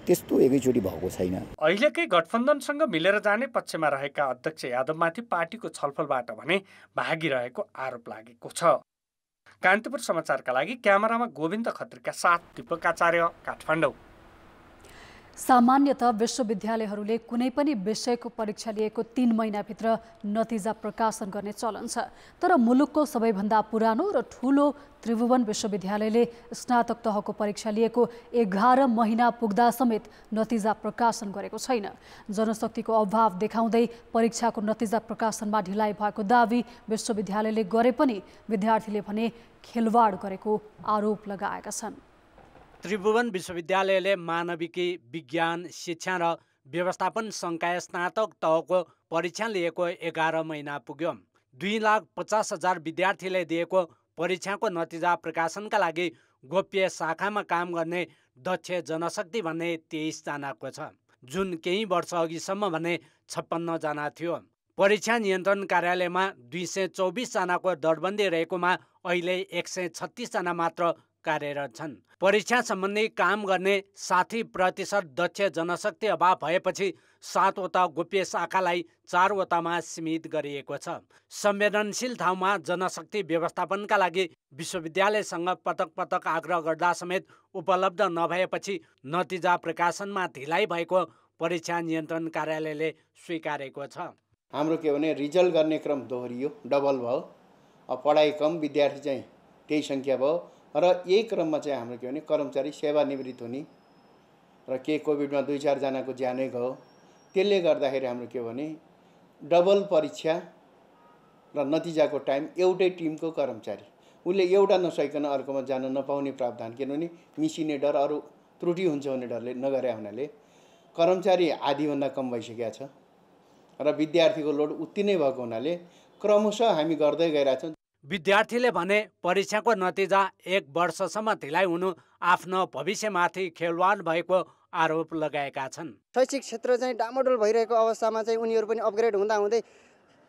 Speaker 35: त्यस्तो एकैचोटि भएको छैन।
Speaker 33: अहिलेकै गठबन्धनसँग मिलेर जाने पक्षमा रहेका अध्यक्ष यादवमाथि पार्टीको छलफलबाट भने भागिरहेको आरोप लागेको छ। कान्तिपुर समाचारका लागि क्यामेरामा गोविन्द खत्रीका साथ दीपक आचार्य काठमाडौँ।
Speaker 2: सामान्यत विश्वविद्यालयहरूले कुनै पनि विषयको परीक्षा लिएको तिन महिनाभित्र नतिजा प्रकाशन गर्ने चलन छ। तर मुलुकको सबैभन्दा पुरानो र ठुलो त्रिभुवन विश्वविद्यालयले स्नातक तहको परीक्षा लिएको एघार महिना पुग्दा समेत नतिजा प्रकाशन गरेको छैन। जनशक्तिको अभाव देखाउँदै परीक्षाको नतिजा प्रकाशनमा ढिलाइ भएको दावी विश्वविद्यालयले गरे पनि विद्यार्थीले भने खेलवाड गरेको आरोप लगाएका छन्।
Speaker 36: त्रिभुवन विश्वविद्यालयले मानविकी विज्ञान शिक्षा र व्यवस्थापन सङ्काय स्नातक तहको परीक्षा लिएको एघार महिना पुग्यो। दुई लाख पचास हजार विद्यार्थीले दिएको परीक्षाको नतिजा प्रकाशनका लागि गोप्य शाखामा काम गर्ने दक्ष जनशक्ति भन्ने तेइसजनाको छ। जुन केही वर्ष अघिसम्म भने छप्पन्नजना थियो। परीक्षा नियन्त्रण कार्यालयमा दुई सय चौबिसजनाको दरबन्दी रहेकोमा अहिले एक सय छत्तिसजना मात्र कार्यरत छन्। परीक्षा सम्बन्धी काम गर्ने साठी प्रतिशत दक्ष जनशक्ति अभाव भएपछि सातवटा गोप्य शाखालाई चारवटामा सीमित गरिएको छ। संवेदनशील ठाउँमा जनशक्ति व्यवस्थापनका लागि विश्वविद्यालयसँग पटक पटक आग्रह गर्दा समेत उपलब्ध नभएपछि नतिजा प्रकाशनमा ढिलाइ भएको परीक्षा नियन्त्रण कार्यालयले स्वीकारेको छ।
Speaker 37: हाम्रो के भने रिजल्ट गर्ने क्रम दोहोरियो डबल भयो। अब पढाइ कम विद्यार्थी चाहिँ त्यही सङ्ख्या भयो। र यही क्रममा चाहिँ हाम्रो के भने कर्मचारी सेवानिवृत्त हुने र के कोभिडमा दुई चारजनाको ज्यानै गयो। त्यसले गर्दाखेरि हाम्रो के भने डबल परीक्षा र नतिजाको टाइम एउटै टिमको कर्मचारी। उसले एउटा नसकिकन अर्कोमा जान नपाउने प्रावधान किनभने मिसिने डर अरू त्रुटि हुन्छ भन्ने डरले नगरे हुनाले कर्मचारी आधीभन्दा कम भइसकेका छ। र विद्यार्थीको लोड उति नै भएको हुनाले क्रमशः हामी गर्दै गइरहेछौँ।
Speaker 36: विद्यार्थीले भने परीक्षाको नतिजा एक वर्षसम्म ढिलाइ हुनु आफ्नो भविष्यमाथि खेलवाड भएको आरोप लगाएका छन्।
Speaker 38: शैक्षिक क्षेत्र चाहिँ डामाडोल भइरहेको अवस्थामा चाहिँ उनीहरू पनि अपग्रेड हुँदा हुँदै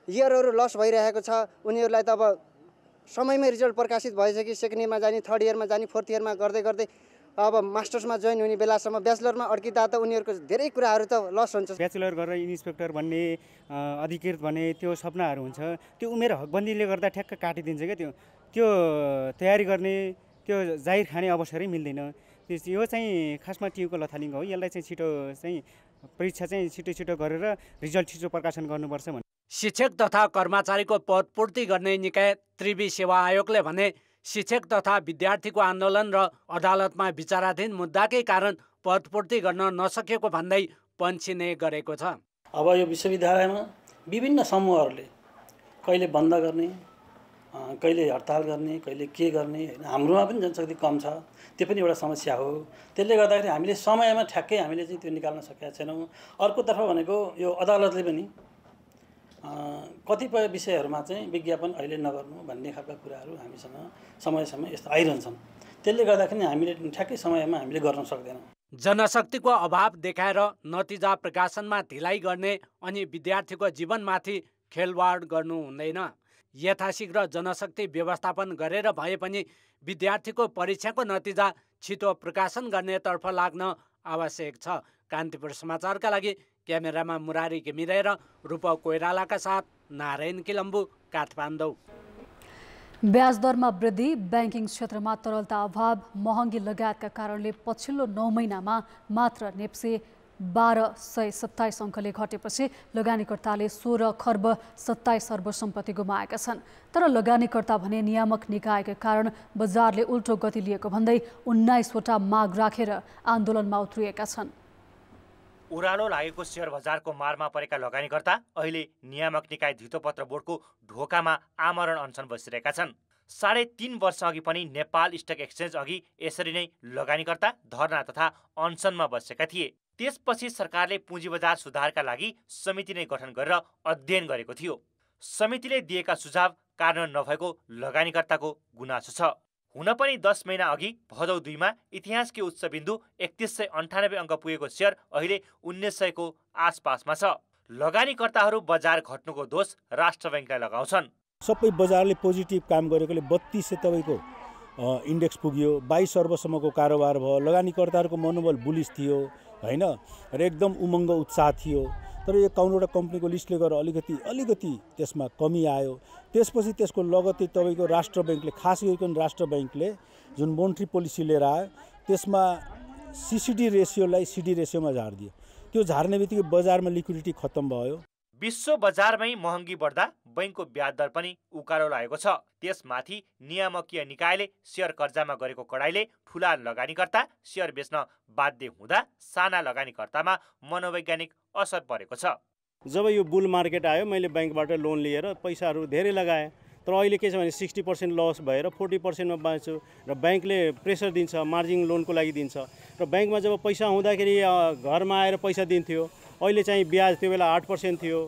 Speaker 38: इयरहरू लस भइरहेको छ। उनीहरूलाई त अब समयमै रिजल्ट प्रकाशित भइसक्यो सेकेन्ड इयरमा जाने थर्ड इयरमा जाने फोर्थ इयरमा गर्दै गर्दै अब मास्टर्समा जोइन हुने बेलासम्म ब्याचलरमा अड्किँदा त उनीहरूको धेरै कुराहरू त लस हुन्छ।
Speaker 39: ब्याचलर गरेर इन्सपेक्टर भन्ने अधिकृत भन्ने त्यो सपनाहरू हुन्छ। त्यो उमेर हकबन्दीले गर्दा ठ्याक्क काटिदिन्छ क्या त्यो। त्यो तयारी गर्ने त्यो जाहिर खाने अवसरै मिल्दैन। यो चाहिँ खासमा टियुको लथालिङ्ग हो। यसलाई चाहिँ छिटो चाहिँ परीक्षा चाहिँ छिटो छिटो गरेर रिजल्ट छिटो प्रकाशन गर्नुपर्छ भन्ने।
Speaker 36: शिक्षक तथा कर्मचारीको पदपूर्ति गर्ने निकाय त्रिवी सेवा आयोगले भने शिक्षक तथा विद्यार्थीको आन्दोलन र अदालतमा विचाराधीन मुद्दाकै कारण पदपूर्ति गर्न नसकेको भन्दै पन्छिने गरेको छ।
Speaker 40: अब यो विश्वविद्यालयमा विभिन्न समूहहरूले कहिले बन्द गर्ने कहिले हडताल गर्ने कहिले के गर्ने होइन हाम्रोमा पनि जनशक्ति कम छ त्यो पनि एउटा समस्या हो। त्यसले गर्दाखेरि हामीले समयमा ठ्याक्कै हामीले चाहिँ त्यो निकाल्न सकेका छैनौँ। अर्कोतर्फ भनेको यो अदालतले पनि कतिपय विषयहरूमा चाहिँ विज्ञापन अहिले नगर्नु भन्ने खालका कुराहरू हामीसँग समय समय यस्तो आइरहन्छन्। त्यसले गर्दाखेरि हामीले ठ्याक्कै समयमा हामीले गर्न सक्दैनौँ।
Speaker 36: जनशक्तिको अभाव देखाएर नतिजा प्रकाशनमा ढिलाइ गर्ने अनि विद्यार्थीको जीवनमाथि खेलवाड गर्नु हुँदैन। यथाशीघ्र जनशक्ति व्यवस्थापन गरेर भए पनि विद्यार्थीको परीक्षाको नतिजा छिटो प्रकाशन गर्नेतर्फ लाग्न आवश्यक छ। कान्तिपुर समाचारका लागि क्यामेरामा मुरारी घिमिरे र रूप कोइरालाका साथ नारायण किलम्बु काठमाडौँ
Speaker 2: ब्याज दरमा वृद्धि ब्याङ्किङ क्षेत्रमा तरलता अभाव महँगी लगायतका कारणले पछिल्लो नौ महिनामा मात्र नेप्से बाह्र सय सत्ताइस अङ्कले घटेपछि लगानीकर्ताले सोह्र खर्ब सत्ताइस अर्ब सम्पत्ति गुमाएका छन्। तर लगानीकर्ता भने नियामक निकायका कारण बजारले उल्टो गति लिएको भन्दै उन्नाइसवटा माग राखेर आन्दोलनमा उत्रिएका छन्।
Speaker 41: उरालो लागेको सेयर बजारको मारमा परेका लगानीकर्ता अहिले नियामक निकाय धितोपत्र बोर्डको ढोकामा आमरण अनसन बसिरहेका छन्। साढे तिन वर्ष अघि पनि नेपाल स्टक एक्सचेन्ज अघि यसरी नै लगानीकर्ता धरना तथा अनसनमा बसेका थिए। त्यसपछि सरकारले पुँजी बजार सुधारका लागि समिति नै गठन गरेर अध्ययन गरेको थियो। समितिले दिएका सुझाव कार्यान्वयन नभएको लगानीकर्ताको गुनासो छ। हुन पनि दस महिना अघि भदौ दुईमा इतिहासकै उच्च बिन्दु एकतिस सय अन्ठानब्बे अङ्क पुगेको सेयर अहिले उन्नाइस सयको आसपासमा छ। लगानीकर्ताहरू बजार घट्नुको दोष राष्ट्र ब्याङ्कलाई लगाउँछन्।
Speaker 26: सबै बजारले पोजिटिभ काम गरेकोले बत्तिस सय तपाईँको इन्डेक्स पुग्यो बाइस अर्बसम्मको कारोबार भयो। लगानीकर्ताहरूको मनोबल बुलिस थियो। होइन? र एकदम उमङ्ग उत्साह थियो। तर यो कौनवटा कम्पनीको लिस्टले गर्दा अलिकति अलिकति त्यसमा कमी आयो। त्यसपछि त्यसको लगत्तै तपाईँको राष्ट्र ब्याङ्कले खास गरिकन राष्ट्र ब्याङ्कले जुन मोन्ट्री पोलिसी लिएर आयो त्यसमा सिसिडी रेसियोलाई सिडी रेसियोमा झारिदियो। त्यो झार्ने बित्तिकै बजारमा लिक्विडिटी खत्तम भयो।
Speaker 41: विश्व बजारमै महँगी बढ्दा बैङ्कको ब्याज दर पनि उकालो लागेको छ। त्यसमाथि नियामकीय निकायले सेयर कर्जामा गरेको कडाइले ठुला लगानीकर्ता सेयर बेच्न बाध्य हुँदा साना लगानीकर्तामा मनोवैज्ञानिक असर परेको छ।
Speaker 26: जब यो बुल मार्केट आयो मैले ब्याङ्कबाट लोन लिएर पैसाहरू धेरै लगाएँ। तर अहिले के छ भने सिक्सटी पर्सेन्ट लस भएर फोर्टी पर्सेन्टमा बाँच्छु र ब्याङ्कले प्रेसर दिन्छ मार्जिन लोनको लागि दिन्छ। र ब्याङ्कमा जब पैसा हुँदाखेरि घरमा आएर पैसा दिन्थ्यो।
Speaker 42: अहिले चाहिँ ब्याज त्यो बेला आठ पर्सेन्ट थियो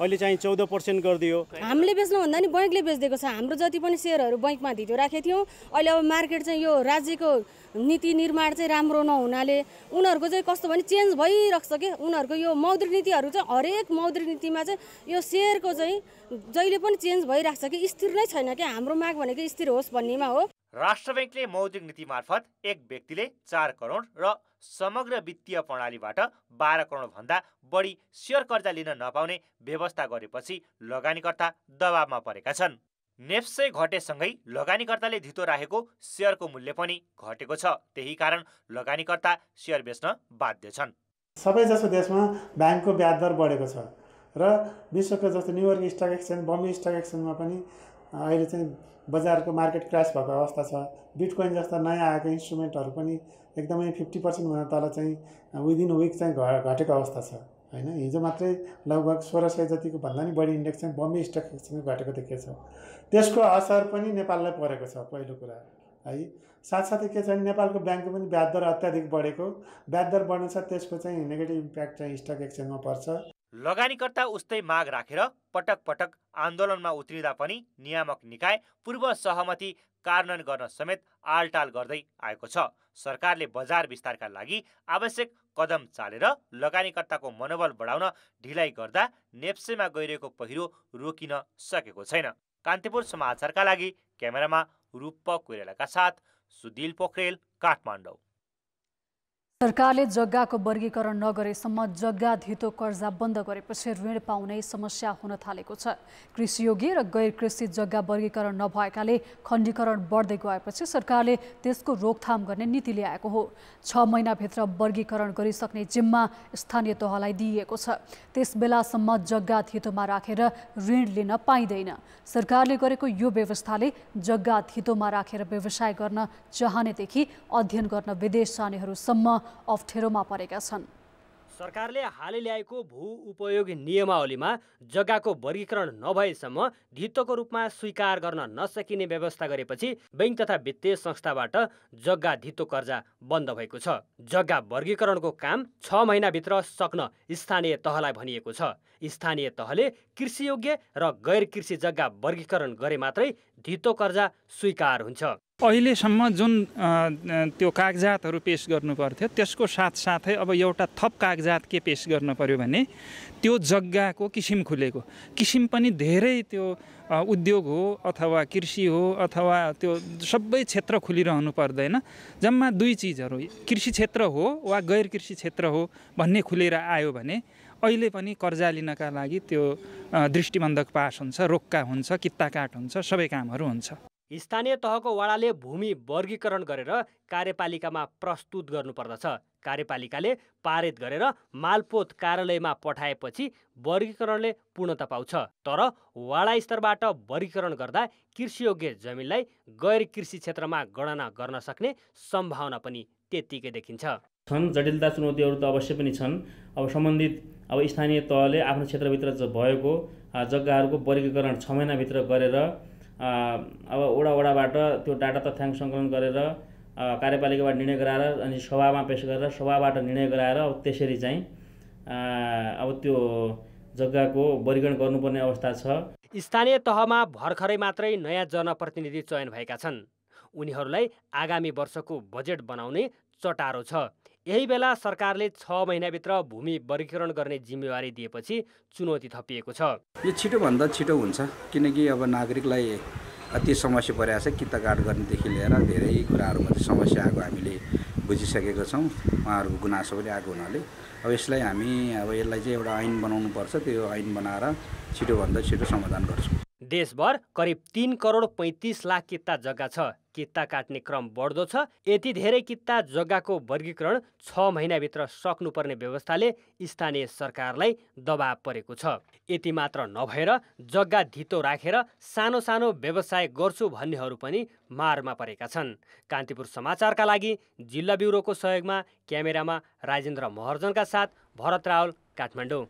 Speaker 42: अहिले चाहिँ चौध पर्सेन्ट गरिदियो।
Speaker 43: हामीले बेच्नुभन्दा नि बैङ्कले बेचिदिएको छ। हाम्रो जति पनि सेयरहरू बैङ्कमा धितो राखेको थियौँ। अहिले अब मार्केट चाहिँ यो राज्यको नीति निर्माण चाहिँ राम्रो नहुनाले उनीहरूको चाहिँ कस्तो भने चेन्ज भइरहेको छ कि? उनीहरूको यो मौद्रिक नीतिहरू चाहिँ हरेक मौद्रिक नीतिमा चाहिँ यो सेयरको चाहिँ जहिले पनि चेन्ज भइरहेको छ कि स्थिर नै छैन कि? हाम्रो माग भनेको स्थिर होस् भन्नेमा हो।
Speaker 41: राष्ट्र ब्याङ्कले मौद्रिक नीति मार्फत एक व्यक्तिले चार करोड र समग्र वित्तीय प्रणालीबाट बाह्र करोडभन्दा बढी सेयर कर्जा लिन नपाउने व्यवस्था गरेपछि लगानीकर्ता दबावमा परेका छन्। नेप्से घटेसँगै लगानीकर्ताले धितो राखेको सेयरको मूल्य पनि घटेको छ त्यही कारण लगानीकर्ता सेयर बेच्न बाध्य छन्।
Speaker 44: सबैजसो देशमा ब्याङ्कको ब्याज दर बढेको छ र विश्वको जस्तो New York stock exchange Bombay stock एक्सचेन्जमा पनि अहिले चाहिँ बजारको मार्केट क्रास भएको अवस्था छ। बिटकोइन जस्ता नयाँ आएको इन्स्ट्रुमेन्टहरू पनि एकदमै फिफ्टी पर्सेन्टभन्दा तल चाहिँ विदिन विक चाहिँ घ घटेको अवस्था छ होइन? हिजो मात्रै लगभग सोह्र सय जतिको भन्दा नि बढी इन्डेक्स चाहिँ बम्बे स्टक एक्सचेन्जमा घटेको देखेको छ। त्यसको असर पनि नेपाललाई परेको छ पहिलो कुरा है? साथसाथै के छ भने नेपालको ब्याङ्कको पनि ब्याज दर अत्याधिक बढेको। ब्याज दर बढ्नु छ त्यसको चाहिँ नेगेटिभ इम्प्याक्ट चाहिँ स्टक एक्सचेन्जमा पर्छ।
Speaker 41: लगानीकर्ता उस्तै माग राखेर पटक पटक आन्दोलनमा उत्रिँदा पनि नियामक निकाय पूर्व सहमति कार्यान्वयन गर्न समेत आलटाल गर्दै आएको छ। सरकारले बजार विस्तारका लागि आवश्यक कदम चालेर लगानीकर्ताको मनोबल बढाउन ढिलाइ गर्दा नेप्सेमा गइरहेको पहिरो रोकिन सकेको छैन। कान्तिपुर समाचारका लागि क्यामेरामा रूप कोइरालाका साथ सुदिल पोखरेल काठमाडौँ।
Speaker 2: सरकारले जग्गाको वर्गीकरण नगरेसम्म जग्गा धितो कर्जा बन्द गरेपछि ऋण पाउने समस्या हुन थालेको छ। कृषियोगी र गैर कृषि जग्गा वर्गीकरण नभएकाले खण्डीकरण बढ्दै गएपछि सरकारले त्यसको रोकथाम गर्ने नीति ल्याएको हो। छ महिनाभित्र वर्गीकरण गरिसक्ने जिम्मा स्थानीय तहलाई दिइएको छ। त्यस बेलासम्म जग्गा धितोमा राखेर ऋण लिन पाइँदैन। सरकारले गरेको यो व्यवस्थाले जग्गा धितोमा राखेर व्यवसाय गर्न चाहनेदेखि अध्ययन गर्न विदेश जानेहरूसम्म अप्ठ्यारोमा परेका छन्।
Speaker 45: सरकारले हालै ल्याएको भू उपयोग नियमावलीमा जग्गाको वर्गीकरण नभएसम्म धितोको रूपमा स्वीकार गर्न नसकिने व्यवस्था गरेपछि बैङ्क तथा वित्तीय संस्थाबाट जग्गा धितो कर्जा बन्द भएको छ। जग्गा वर्गीकरणको काम छ महिनाभित्र सक्न स्थानीय तहलाई भनिएको छ। स्थानीय तहले कृषियोग्य र गैर कृषि जग्गा वर्गीकरण गरे मात्रै धितो कर्जा स्वीकार हुन्छ।
Speaker 46: अहिलेसम्म जुन त्यो कागजातहरू पेस गर्नु पर्थ्यो त्यसको साथसाथै अब एउटा थप कागजात के पेस गर्नु पर्यो भने त्यो जग्गाको किसिम खुलेको। किसिम पनि धेरै त्यो उद्योग हो अथवा कृषि हो अथवा त्यो सबै क्षेत्र खुलिरहनु पर्दैन। जम्मा दुई चिजहरू कृषि क्षेत्र हो वा गैर कृषि क्षेत्र हो भन्ने खुलेर आयो भने अहिले पनि कर्जा लिनका लागि त्यो दृष्टिबन्धक पास हुन्छ रोक्का हुन्छ कित्ता काट हुन्छ सबै कामहरू हुन्छ।
Speaker 45: स्थानीय तहको वाडाले भूमि वर्गीकरण गरेर कार्यपालिकामा प्रस्तुत गर्नुपर्दछ। कार्यपालिकाले पारित गरेर मालपोत कार्यालयमा पठाएपछि वर्गीकरणले पूर्णता पाउँछ। तर वाडा स्तरबाट वर्गीकरण गर्दा कृषियोग्य जमिनलाई गैर कृषि क्षेत्रमा गणना गर्न सक्ने सम्भावना पनि त्यत्तिकै देखिन्छ।
Speaker 47: छन् जटिलता चुनौतीहरू त अवश्य पनि छन्। अब सम्बन्धित अब स्थानीय तहले आफ्नो क्षेत्रभित्र भएको जग्गाहरूको वर्गीकरण छ महिनाभित्र गरेर अब वडा वडाबाट त्यो डाटा तथ्याङ्क सङ्कलन गरेर कार्यपालिकाबाट निर्णय गराएर अनि सभामा पेस गरेर सभाबाट निर्णय गराएर अब त्यसरी चाहिँ अब त्यो जग्गाको वर्गीकरण गर्नुपर्ने अवस्था छ।
Speaker 45: स्थानीय तहमा भर्खरै मात्रै नयाँ जनप्रतिनिधि चयन भएका छन्। उनीहरूलाई आगामी वर्षको बजेट बनाउने चटारो छ। यही बेला सरकारले छ महिनाभित्र भूमि वर्गीकरण गर्ने जिम्मेवारी दिएपछि चुनौती थपिएको छ।
Speaker 26: यो छिटोभन्दा छिटो हुन्छ किनकि अब नागरिकलाई अति समस्या परेको छ किताकाट गर्नेदेखि लिएर धेरै कुराहरूमा समस्या आएको हामीले बुझिसकेका छौँ उहाँहरूको गुनासो पनि आएको हुनाले। अब यसलाई हामी अब यसलाई चाहिँ एउटा ऐन बनाउनुपर्छ त्यो ऐन बनाएर छिटोभन्दा छिटो समाधान गर्छौँ।
Speaker 45: देशभर करिब तिन करोड पैँतिस लाख किता जग्गा छ। किता काट्ने क्रम बढ्दो छ। यति धेरै किता जग्गाको वर्गीकरण छ महिनाभित्र सक्नुपर्ने व्यवस्थाले स्थानीय सरकारलाई दबाब परेको छ। यति मात्र नभएर जग्गा धितो राखेर सानो सानो व्यवसाय गर्छु भन्नेहरू पनि मारमा परेका छन्। कान्तिपुर समाचारका लागि जिल्ला ब्युरोको सहयोगमा क्यामेरामा राजेन्द्र महर्जनका साथ भरत रावल काठमाडौँ।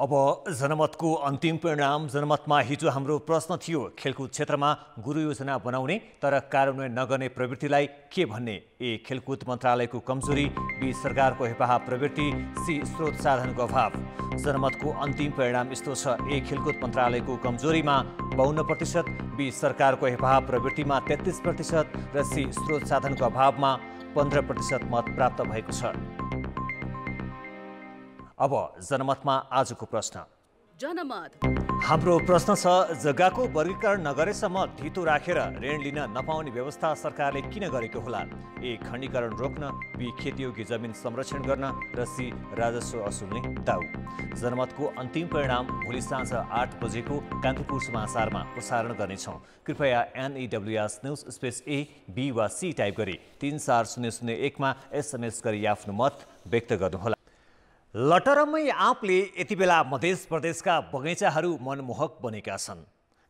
Speaker 1: अब जनमतको अन्तिम परिणाम जनमतमा हिजो हाम्रो प्रश्न थियो खेलकुद क्षेत्रमा गुरु योजना बनाउने तर कार्यान्वयन नगर्ने प्रवृत्तिलाई के भन्ने? ए खेलकुद मन्त्रालयको कमजोरी बी सरकारको हेपाहा प्रवृत्ति सी स्रोत साधनको अभाव। जनमतको अन्तिम परिणाम यस्तो छ ए खेलकुद मन्त्रालयको कमजोरीमा बाहन्न प्रतिशत बी सरकारको हेपाहा प्रवृत्तिमा तेत्तिस प्रतिशत र सी स्रोत साधनको अभावमा पन्ध्र प्रतिशत मत प्राप्त भएको छ। अब जनमतमा आजको प्रश्न।
Speaker 2: जनमत।
Speaker 1: हाम्रो प्रश्न छ जग्गाको वर्गीकरण नगरेसम्म धितो राखेर ऋण लिन नपाउने व्यवस्था सरकारले किन गरेको होला? ए खण्डीकरण रोक्न बी खेतीयोग्य जमिन संरक्षण गर्न र सी राजस्व असुल्ने दाउ। जनमतको अन्तिम परिणाम भोलि साँझ आठ बजेको कान्तिपुर समाचारमा प्रसारण गर्नेछौँ। कृपया N E W S news space A B वा सी टाइप गरी तिन चार शून्य शून्य एकमा एसएमएस गरी आफ्नो मत व्यक्त गर्नुहोला। लटरम्मै आँपले यति बेला मध्य प्रदेशका बगैँचाहरू मनमोहक बनेका छन्।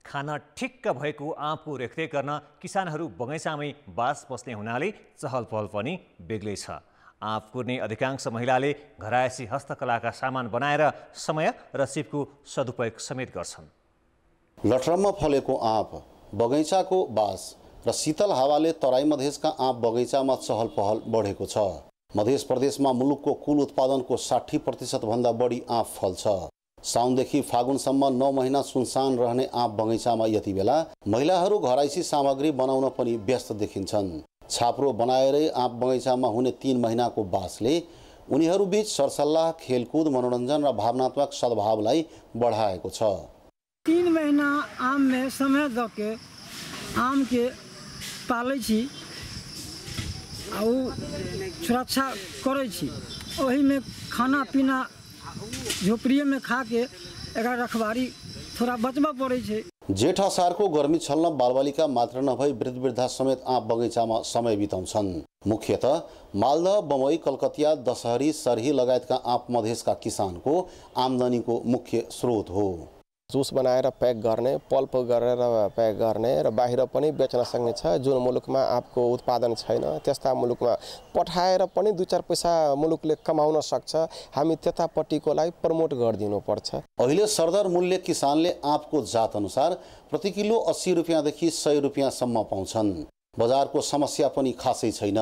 Speaker 1: खान ठिक्क भएको आँपको रेखदेख गर्न किसानहरू बगैँचामै बास बस्ने हुनाले चहल पहल पनि बेग्लै छ आँप कुर्ने अधिकांश महिलाले घरायसी हस्तकलाका सामान बनाएर समय र सिपको सदुपयोग समेत गर्छन्।
Speaker 48: लटरम्म फलेको आँप बगैँचाको बास र शीतल हावाले तराई मधेसका आँप बगैँचामा चहल पहल बढेको छ। मध्य प्रदेशमा मुलुकको कुल उत्पादनको साठी प्रतिशतभन्दा बढी आँप फल्छ। साउनदेखि फागुनसम्म नौ महिना सुनसान रहने आँप बगैँचामा यति बेला महिलाहरू घराइसी सामग्री बनाउन पनि व्यस्त देखिन्छन्। छाप्रो बनाएरै आँप बगैँचामा हुने तिन महिनाको बासले उनीहरूबीच सरसल्लाह खेलकुद मनोरञ्जन र भावनात्मक सद्भावलाई बढाएको छ।
Speaker 49: तीन महीना आम में समय दऽ के आम के पालै छी। आ सुरक्षा करै छी। ओहिमे खाना पीना खा के एकरा रखवारी थोड़ा बचबऽ पड़ै छै।
Speaker 48: जेठ असारको गर्मी छल्न बालबालिका मात्र नभई वृद्ध वृद्धा समेत आँप बगैँचामा समय बिताउँछन्। मुख्यत मालदह बमई कलकतिया दशहरी सरही लगायतका आँप मधेसका किसानको आम्दानीको मुख्य स्रोत हो।
Speaker 47: जुस बनाएर प्याक गर्ने पल्प गरेर प्याक गर्ने र बाहिर पनि बेच्न सक्ने छ जुन मुलुकमा आँपको उत्पादन छैन त्यस्ता मुलुकमा पठाएर पनि दुई चार पैसा मुलुकले कमाउन सक्छ। हामी त्यतापट्टिकोलाई प्रमोट गरिदिनु पर्छ।
Speaker 48: अहिले सरदर मूल्य किसानले आँपको जात अनुसार प्रति किलो अस्सी रुपियाँदेखि सय रुपियाँसम्म पाउँछन्। बजारको समस्या पनि खासै छैन।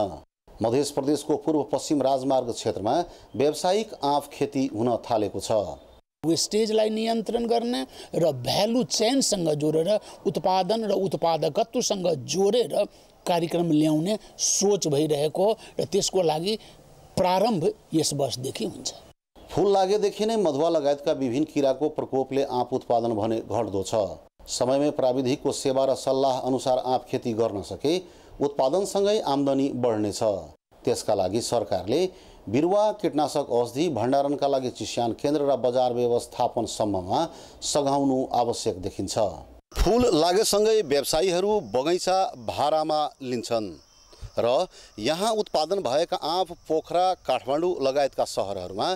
Speaker 48: मध्य प्रदेशको पूर्व पश्चिम राजमार्ग क्षेत्रमा व्यावसायिक आँप खेती हुन थालेको छ।
Speaker 50: वेस्टेजलाई नियन्त्रण गर्ने र भ्यालु चेनसँग जोडेर उत्पादन र उत्पादकत्वसँग जोडेर कार्यक्रम ल्याउने सोच भइरहेको र त्यसको लागि प्रारम्भ यस वर्षदेखि हुन्छ।
Speaker 48: फुल लागेदेखि नै मधुवा लगायतका विभिन्न किराको प्रकोपले आँप उत्पादन भने घट्दो छ। समयमै प्राविधिकको सेवा र सल्लाह अनुसार आँप खेती गर्न सके उत्पादनसँगै आम्दानी बढ्नेछ। त्यसका लागि सरकारले बिरुवा कीटनाशक औषधि भण्डारणका लागि चिस्यान केन्द्र र बजार व्यवस्थापनसम्ममा सघाउनु आवश्यक देखिन्छ। फुल लागेसँगै व्यवसायीहरू बगैँचा भाडामा लिन्छन् र यहाँ उत्पादन भएका आँप पोखरा काठमाडौँ लगायतका सहरहरूमा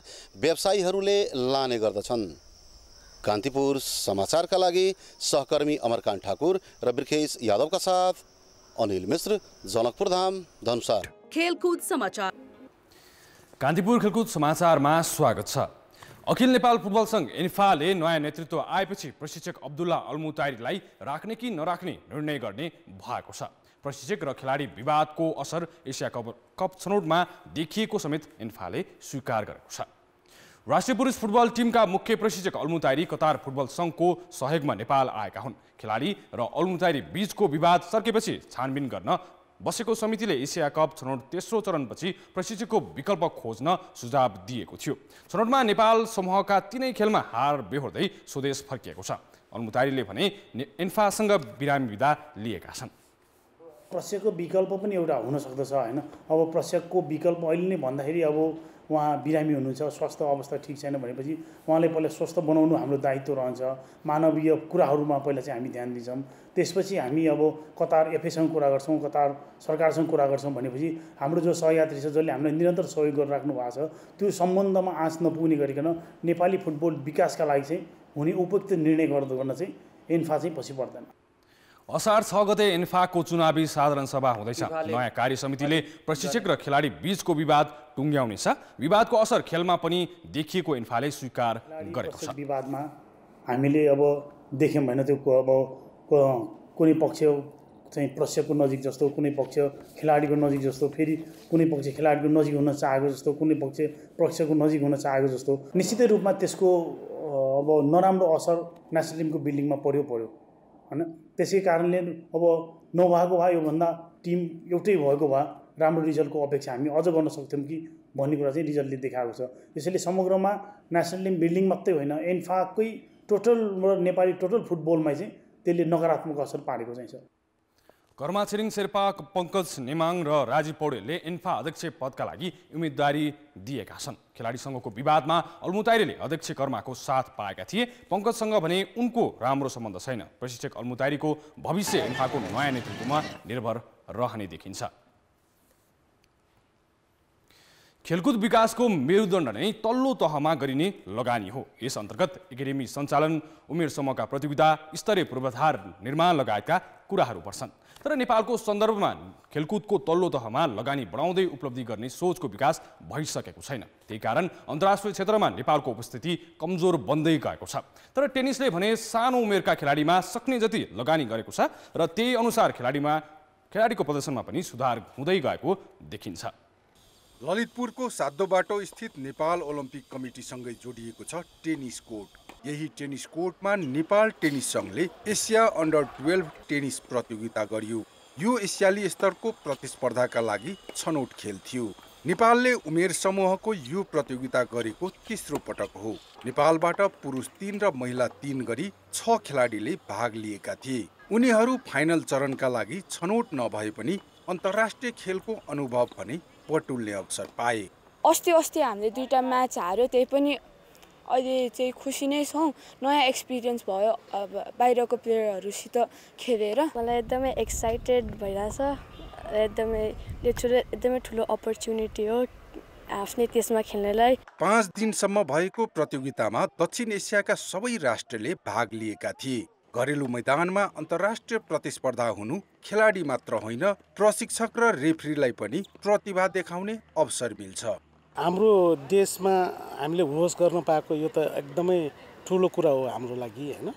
Speaker 48: व्यवसायीहरूले लाने गर्दछन्। कान्तिपुर समाचारका लागि सहकर्मी अमरकान्त ठाकुर र ब्रिखेश यादवका साथ अनिल मिश्र जनकपुर धाम धनुषार।
Speaker 2: खेलकुद समाचार।
Speaker 47: कान्तिपुर खेलकुद समाचारमा स्वागत छ। अखिल नेपाल फुटबल सङ्घ इन्फाले नयाँ नेतृत्व आएपछि प्रशिक्षक अब्दुल्ला अल्मुतारीलाई राख्ने कि नराख्ने निर्णय गर्ने भएको छ। प्रशिक्षक र खेलाडी विवादको असर एसिया कप कप छनौटमा देखिएको समेत इन्फाले स्वीकार गरेको छ। राष्ट्रिय पुरुष फुटबल टिमका मुख्य प्रशिक्षक अल्मुतारी कतार फुटबल सङ्घको सहयोगमा नेपाल आएका हुन्। खेलाडी र अल्मुतारी बीचको विवाद सर्केपछि छानबिन गर्न बसेको समितिले एसिया कप छनौट तेस्रो चरणपछि प्रशिक्षकको विकल्प खोज्न सुझाव दिएको थियो। छनौटमा नेपाल समूहका तिनै खेलमा हार बेहोर्दै स्वदेश फर्किएको छ। अलमुतारीले भने इन्फासँग बिरामी विदा लिएका छन्।
Speaker 51: प्रशिक्षकको विकल्प पनि एउटा हुन सक्दछ होइन? अब प्रशिक्षकको विकल्प अहिले नै भन्दाखेरि अब उहाँ बिरामी हुनुहुन्छ स्वास्थ्य अवस्था ठिक छैन भनेपछि उहाँले पहिला स्वस्थ बनाउनु हाम्रो दायित्व रहन्छ। मानवीय कुराहरूमा पहिला चाहिँ हामी ध्यान दिन्छौँ। त्यसपछि हामी अब कतार एफएसँग कुरा गर्छौँ कतार सरकारसँग कुरा गर्छौँ भनेपछि हाम्रो जो सहयात्री छ जसले हामीलाई निरन्तर सहयोग गरिराख्नु भएको छ त्यो सम्बन्धमा आँच नपुग्ने गरिकन नेपाली फुटबल विकासका लागि चाहिँ हुने उपयुक्त निर्णय गर्द गर्न चाहिँ इन्फा चाहिँ पछि पर्दैन।
Speaker 47: असार छ गते इन्फाको चुनावी साधारण सभा हुँदैछ। नयाँ कार्य समितिले प्रशिक्षक र खेलाडी बीचको विवाद टुङ्ग्याउनेछ विवादको असर खेलमा पनि देखिएको इन्फाले स्वीकार गरेको छ।
Speaker 51: विवादमा हामीले अब देख्यौँ भने त्यो अब कुनै पक्ष चाहिँ प्रशिक्षकको नजिक जस्तो कुनै पक्ष खेलाडीको नजिक जस्तो फेरि कुनै पक्ष खेलाडीको नजिक हुन चाहेको जस्तो कुनै पक्ष प्रशिक्षकको नजिक हुन चाहेको जस्तो। निश्चितै रूपमा त्यसको अब नराम्रो असर नेसनल टिमको बिल्डिङमा पऱ्यो पऱ्यो होइन? त्यसै कारणले अब नभएको भए योभन्दा टिम एउटै भएको भए राम्रो रिजल्टको अपेक्षा हामी अझ गर्न सक्थ्यौँ कि भन्ने कुरा चाहिँ रिजल्टले देखाएको छ। त्यसैले समग्रमा नेसनल टिम बिल्डिङ मात्रै होइन एन्फाकै टोटल नेपाली टोटल फुटबलमा चाहिँ त्यसले नकारात्मक असर पारेको चाहिँ छ।
Speaker 47: कर्मा छिरिङ शेर्पा पङ्कज नेमाङ र राजीव पौडेलले इन्फा अध्यक्ष पदका लागि उम्मेदवारी दिएका छन्। खेलाडी सङ्घको विवादमा अल्मुताइरीले अध्यक्ष कर्माको साथ पाएका थिए। पङ्कजसँग भने उनको राम्रो सम्बन्ध छैन। प्रशिक्षक अल्मुताइरीको भविष्य इन्फाको नयाँ नेतृत्वमा निर्भर रहने देखिन्छ। खेलकुद विकासको मेरुदण्ड नै तल्लो तहमा गरिने लगानी हो। यस अन्तर्गत एकाडेमी सञ्चालन उमेर समूहका प्रतियोगिता स्तरीय पूर्वाधार निर्माण लगायतका कुराहरू पर्छन् तर नेपालको सन्दर्भमा खेलकुदको तल्लो तहमा लगानी बढाउँदै उपलब्धि गर्ने सोचको विकास भइसकेको छैन। त्यही कारण अन्तर्राष्ट्रिय क्षेत्रमा नेपालको उपस्थिति कमजोर बन्दै गएको छ। तर टेनिसले भने सानो उमेरका खेलाडीमा सक्ने जति लगानी गरेको छ र त्यही अनुसार खेलाडीमा खेलाडीको प्रदर्शनमा पनि सुधार हुँदै गएको देखिन्छ।
Speaker 52: ललितपुरको सातो बाटो स्थित नेपाल ओलम्पिक कमिटीसँगै जोडिएको छ टेनिस कोर्ट। यही टेनिस कोर्टमा नेपाल टेनिस सङ्घले एसिया अन्डर टुवेल्भ टेनिस प्रतियोगिता गरियो। यो एसियाली स्तरको प्रतिस्पर्धाका लागि छनौट खेल थियो। नेपालले उमेर समूहको यो प्रतियोगिता गरेको तेस्रो पटक हो। नेपालबाट पुरुष तिन र महिला तिन गरी छ खेलाडीले भाग लिएका थिए। उनीहरू फाइनल चरणका लागि छनौट नभए पनि अन्तर्राष्ट्रिय खेलको अनुभव भने बटुल्ने अवसर पाए।
Speaker 53: अस्ति अस्ति हामीले दुईवटा म्याच हार्यो त्यही पनि अहिले चाहिँ खुसी नै छौँ। नयाँ एक्सपिरियन्स भयो अब बाहिरको प्लेयरहरूसित खेलेर।
Speaker 54: मलाई एकदमै एक्साइटेड भइरहेछ। एकदमै यो ठुलो एकदमै ठुलो अपर्च्युनिटी हो आफ्नै त्यसमा खेल्नलाई।
Speaker 52: पाँच दिनसम्म भएको प्रतियोगितामा दक्षिण एसियाका सबै राष्ट्रले भाग लिएका थिए। घरेलु मैदानमा अन्तर्राष्ट्रिय प्रतिस्पर्धा हुनु खेलाडी मात्र होइन प्रशिक्षक र रेफ्रीलाई पनि प्रतिभा देखाउने अवसर मिल्छ।
Speaker 55: हाम्रो देशमा हामीले होस्ट गर्न पाएको यो त एकदमै ठुलो कुरा हो हाम्रो लागि होइन?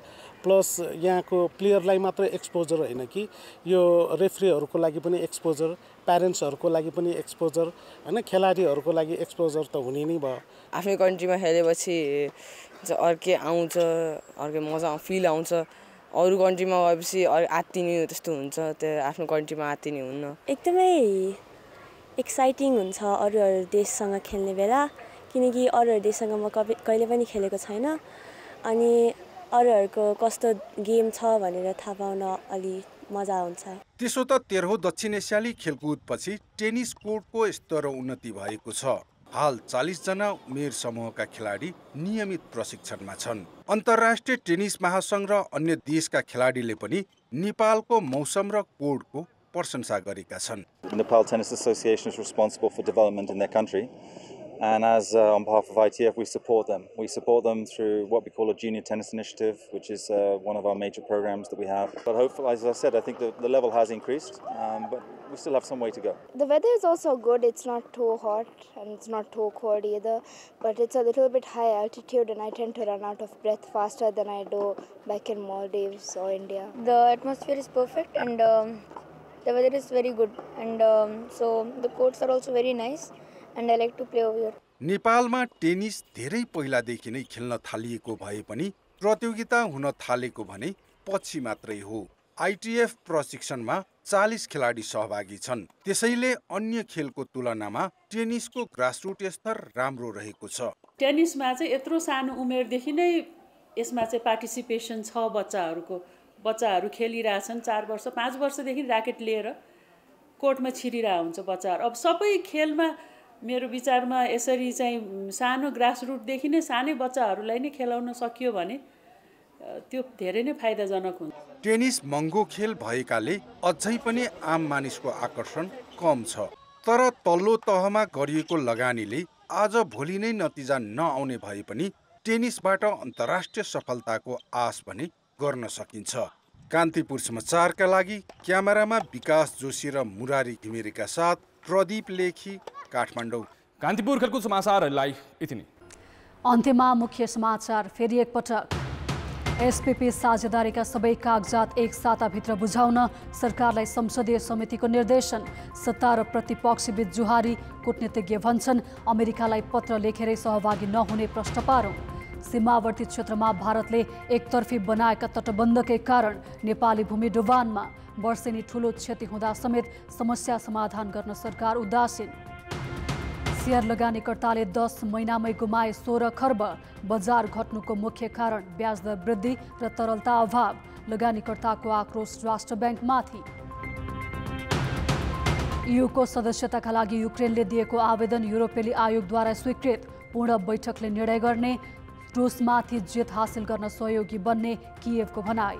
Speaker 55: प्लस यहाँको प्लेयरलाई मात्र एक्सपोजर होइन कि? यो रेफ्रीहरूको लागि पनि एक्सपोजर प्यारेन्ट्सहरूको लागि पनि एक्सपोजर होइन? खेलाडीहरूको लागि एक्सपोजर त हुने नै भयो।
Speaker 53: आफ्नै कन्ट्रीमा खेलेपछि अर्कै आउँछ अर्कै मजा फिल आउँछ। अरू कन्ट्रीमा गएपछि आत्तिने त्यस्तो हुन्छ त्यो आफ्नो कन्ट्रीमा आत्तिने हुन्न।
Speaker 54: एकदमै एक्साइटिङ हुन्छ अरू अरू देशसँग खेल्ने बेला किनकि अरूहरू देशसँग म कभि कहिले पनि खेलेको छैन। अनि अरूहरूको कस्तो गेम छ भनेर थाहा पाउन अलि मजा आउँछ
Speaker 52: त्यसो त तेह्रौँ दक्षिण एसियाली खेलकुदपछि टेनिस कोर्टको स्तर उन्नति भएको छ। हाल चालिसजना उमेर समूहका खेलाडी नियमित प्रशिक्षणमा छन्। अन्तर्राष्ट्रिय टेनिस महासङ्घ र अन्य देशका खेलाडीले पनि नेपालको मौसम र कोडको प्रशंसा गरेका छन्
Speaker 56: Nepal Tennis Association is responsible for development in their country and as uh, on behalf of ITF we support them. We support them through what we call a junior tennis initiative which is uh, one of our major programs that we have. But hopefully as I said I think the, the level has increased um, but we still have some way to go.
Speaker 54: The weather is also good. It's not too hot and it's not too cold either. But it's a little bit high altitude and I tend to run out of breath faster than I do back in Maldives or India. The atmosphere is perfect and um, the weather is very good and um, so the courts are also very nice and I like to play over here.
Speaker 52: नेपालमा tennis धेरै पहिलादेखि नै खेल्न थालिएको भए पनि प्रतियोगिता हुन थालेको भने पछि मात्रै हो। आइटिएफ प्रशिक्षणमा चालिस खेलाडी सहभागी छन्। त्यसैले अन्य खेलको तुलनामा टेनिसको ग्रासरुट स्तर राम्रो रहेको छ।
Speaker 57: टेनिसमा चाहिँ यत्रो सानो उमेरदेखि नै यसमा चाहिँ पार्टिसिपेसन छ बच्चाहरूको। बच्चाहरू खेलिरहेछन् चार वर्ष पाँच वर्षदेखि ऱ्याकेट लिएर कोर्टमा छिरिरहेको हुन्छ बच्चाहरू। अब सबै खेलमा मेरो विचारमा यसरी चाहिँ सानो ग्रासरुटदेखि नै सानै बच्चाहरूलाई नै खेलाउन सकियो भने त्यो धेरै नै फाइदाजनक हुन्छ।
Speaker 52: टेनिस महँगो खेल भएकाले अझै पनि आम मानिसको आकर्षण कम छ। तर तल्लो तहमा गरिएको लगानीले आज भोलि नै नतिजा नआउने भए पनि टेनिसबाट अन्तर्राष्ट्रिय सफलताको आश भने गर्न सकिन्छ। कान्तिपुर समाचारका लागि क्यामेरामा विकास जोशी र मुरारी घिमिरेका साथ प्रदीप लेखी काठमाडौँ।
Speaker 47: कान्तिपुर खेलकुद समाचारहरूलाई यति नै।
Speaker 2: अन्त्यमा मुख्य समाचार फेरि एकपटक। एसपिपी साझेदारीका सबै कागजात एक साताभित्र बुझाउन सरकारलाई संसदीय समितिको निर्देशन। सत्ता र प्रतिपक्षबीच जुहारी कूटनीतिज्ञ भन्छन् अमेरिकालाई पत्र लेखेरै सहभागी नहुने प्रश्न पारौँ। सीमावर्ती क्षेत्रमा भारतले एकतर्फी बनाएका तटबन्धकै कारण नेपाली भूमि डुबानमा वर्षेनी ठुलो क्षति हुँदा समेत समस्या समाधान गर्न सरकार उदासीन। सेयर लगानीकर्ताले दस महिनामै गुमाए सोह्र खर्ब बजार घट्नुको मुख्य कारण ब्याज दर वृद्धि र तरलता अभाव लगानीकर्ताको आक्रोश राष्ट्र ब्याङ्कमाथि। युको सदस्यताका लागि युक्रेनले दिएको आवेदन युरोपेली आयोगद्वारा स्वीकृत पूर्ण बैठकले निर्णय गर्ने रुसमाथि जित हासिल गर्न सहयोगी बन्ने किएभको भनाई।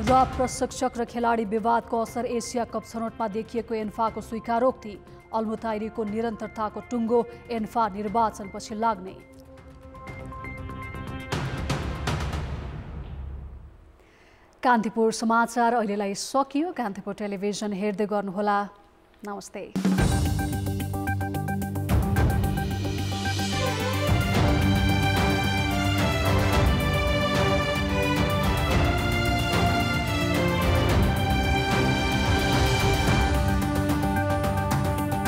Speaker 2: र प्रशिक्षक र खेलाडी विवादको असर एसिया कप छनौटमा देखिएको एन्फाको स्वीकारोक्ति अल्मुताइरीको निरन्तरताको टुङ्गो एन्फा निर्वाचनपछि लाग्ने। कान्तिपुर समाचार अहिलेलाई सकियो। कान्तिपुर टेलिभिजन हेर्दै गर्नुहोला। नमस्ते।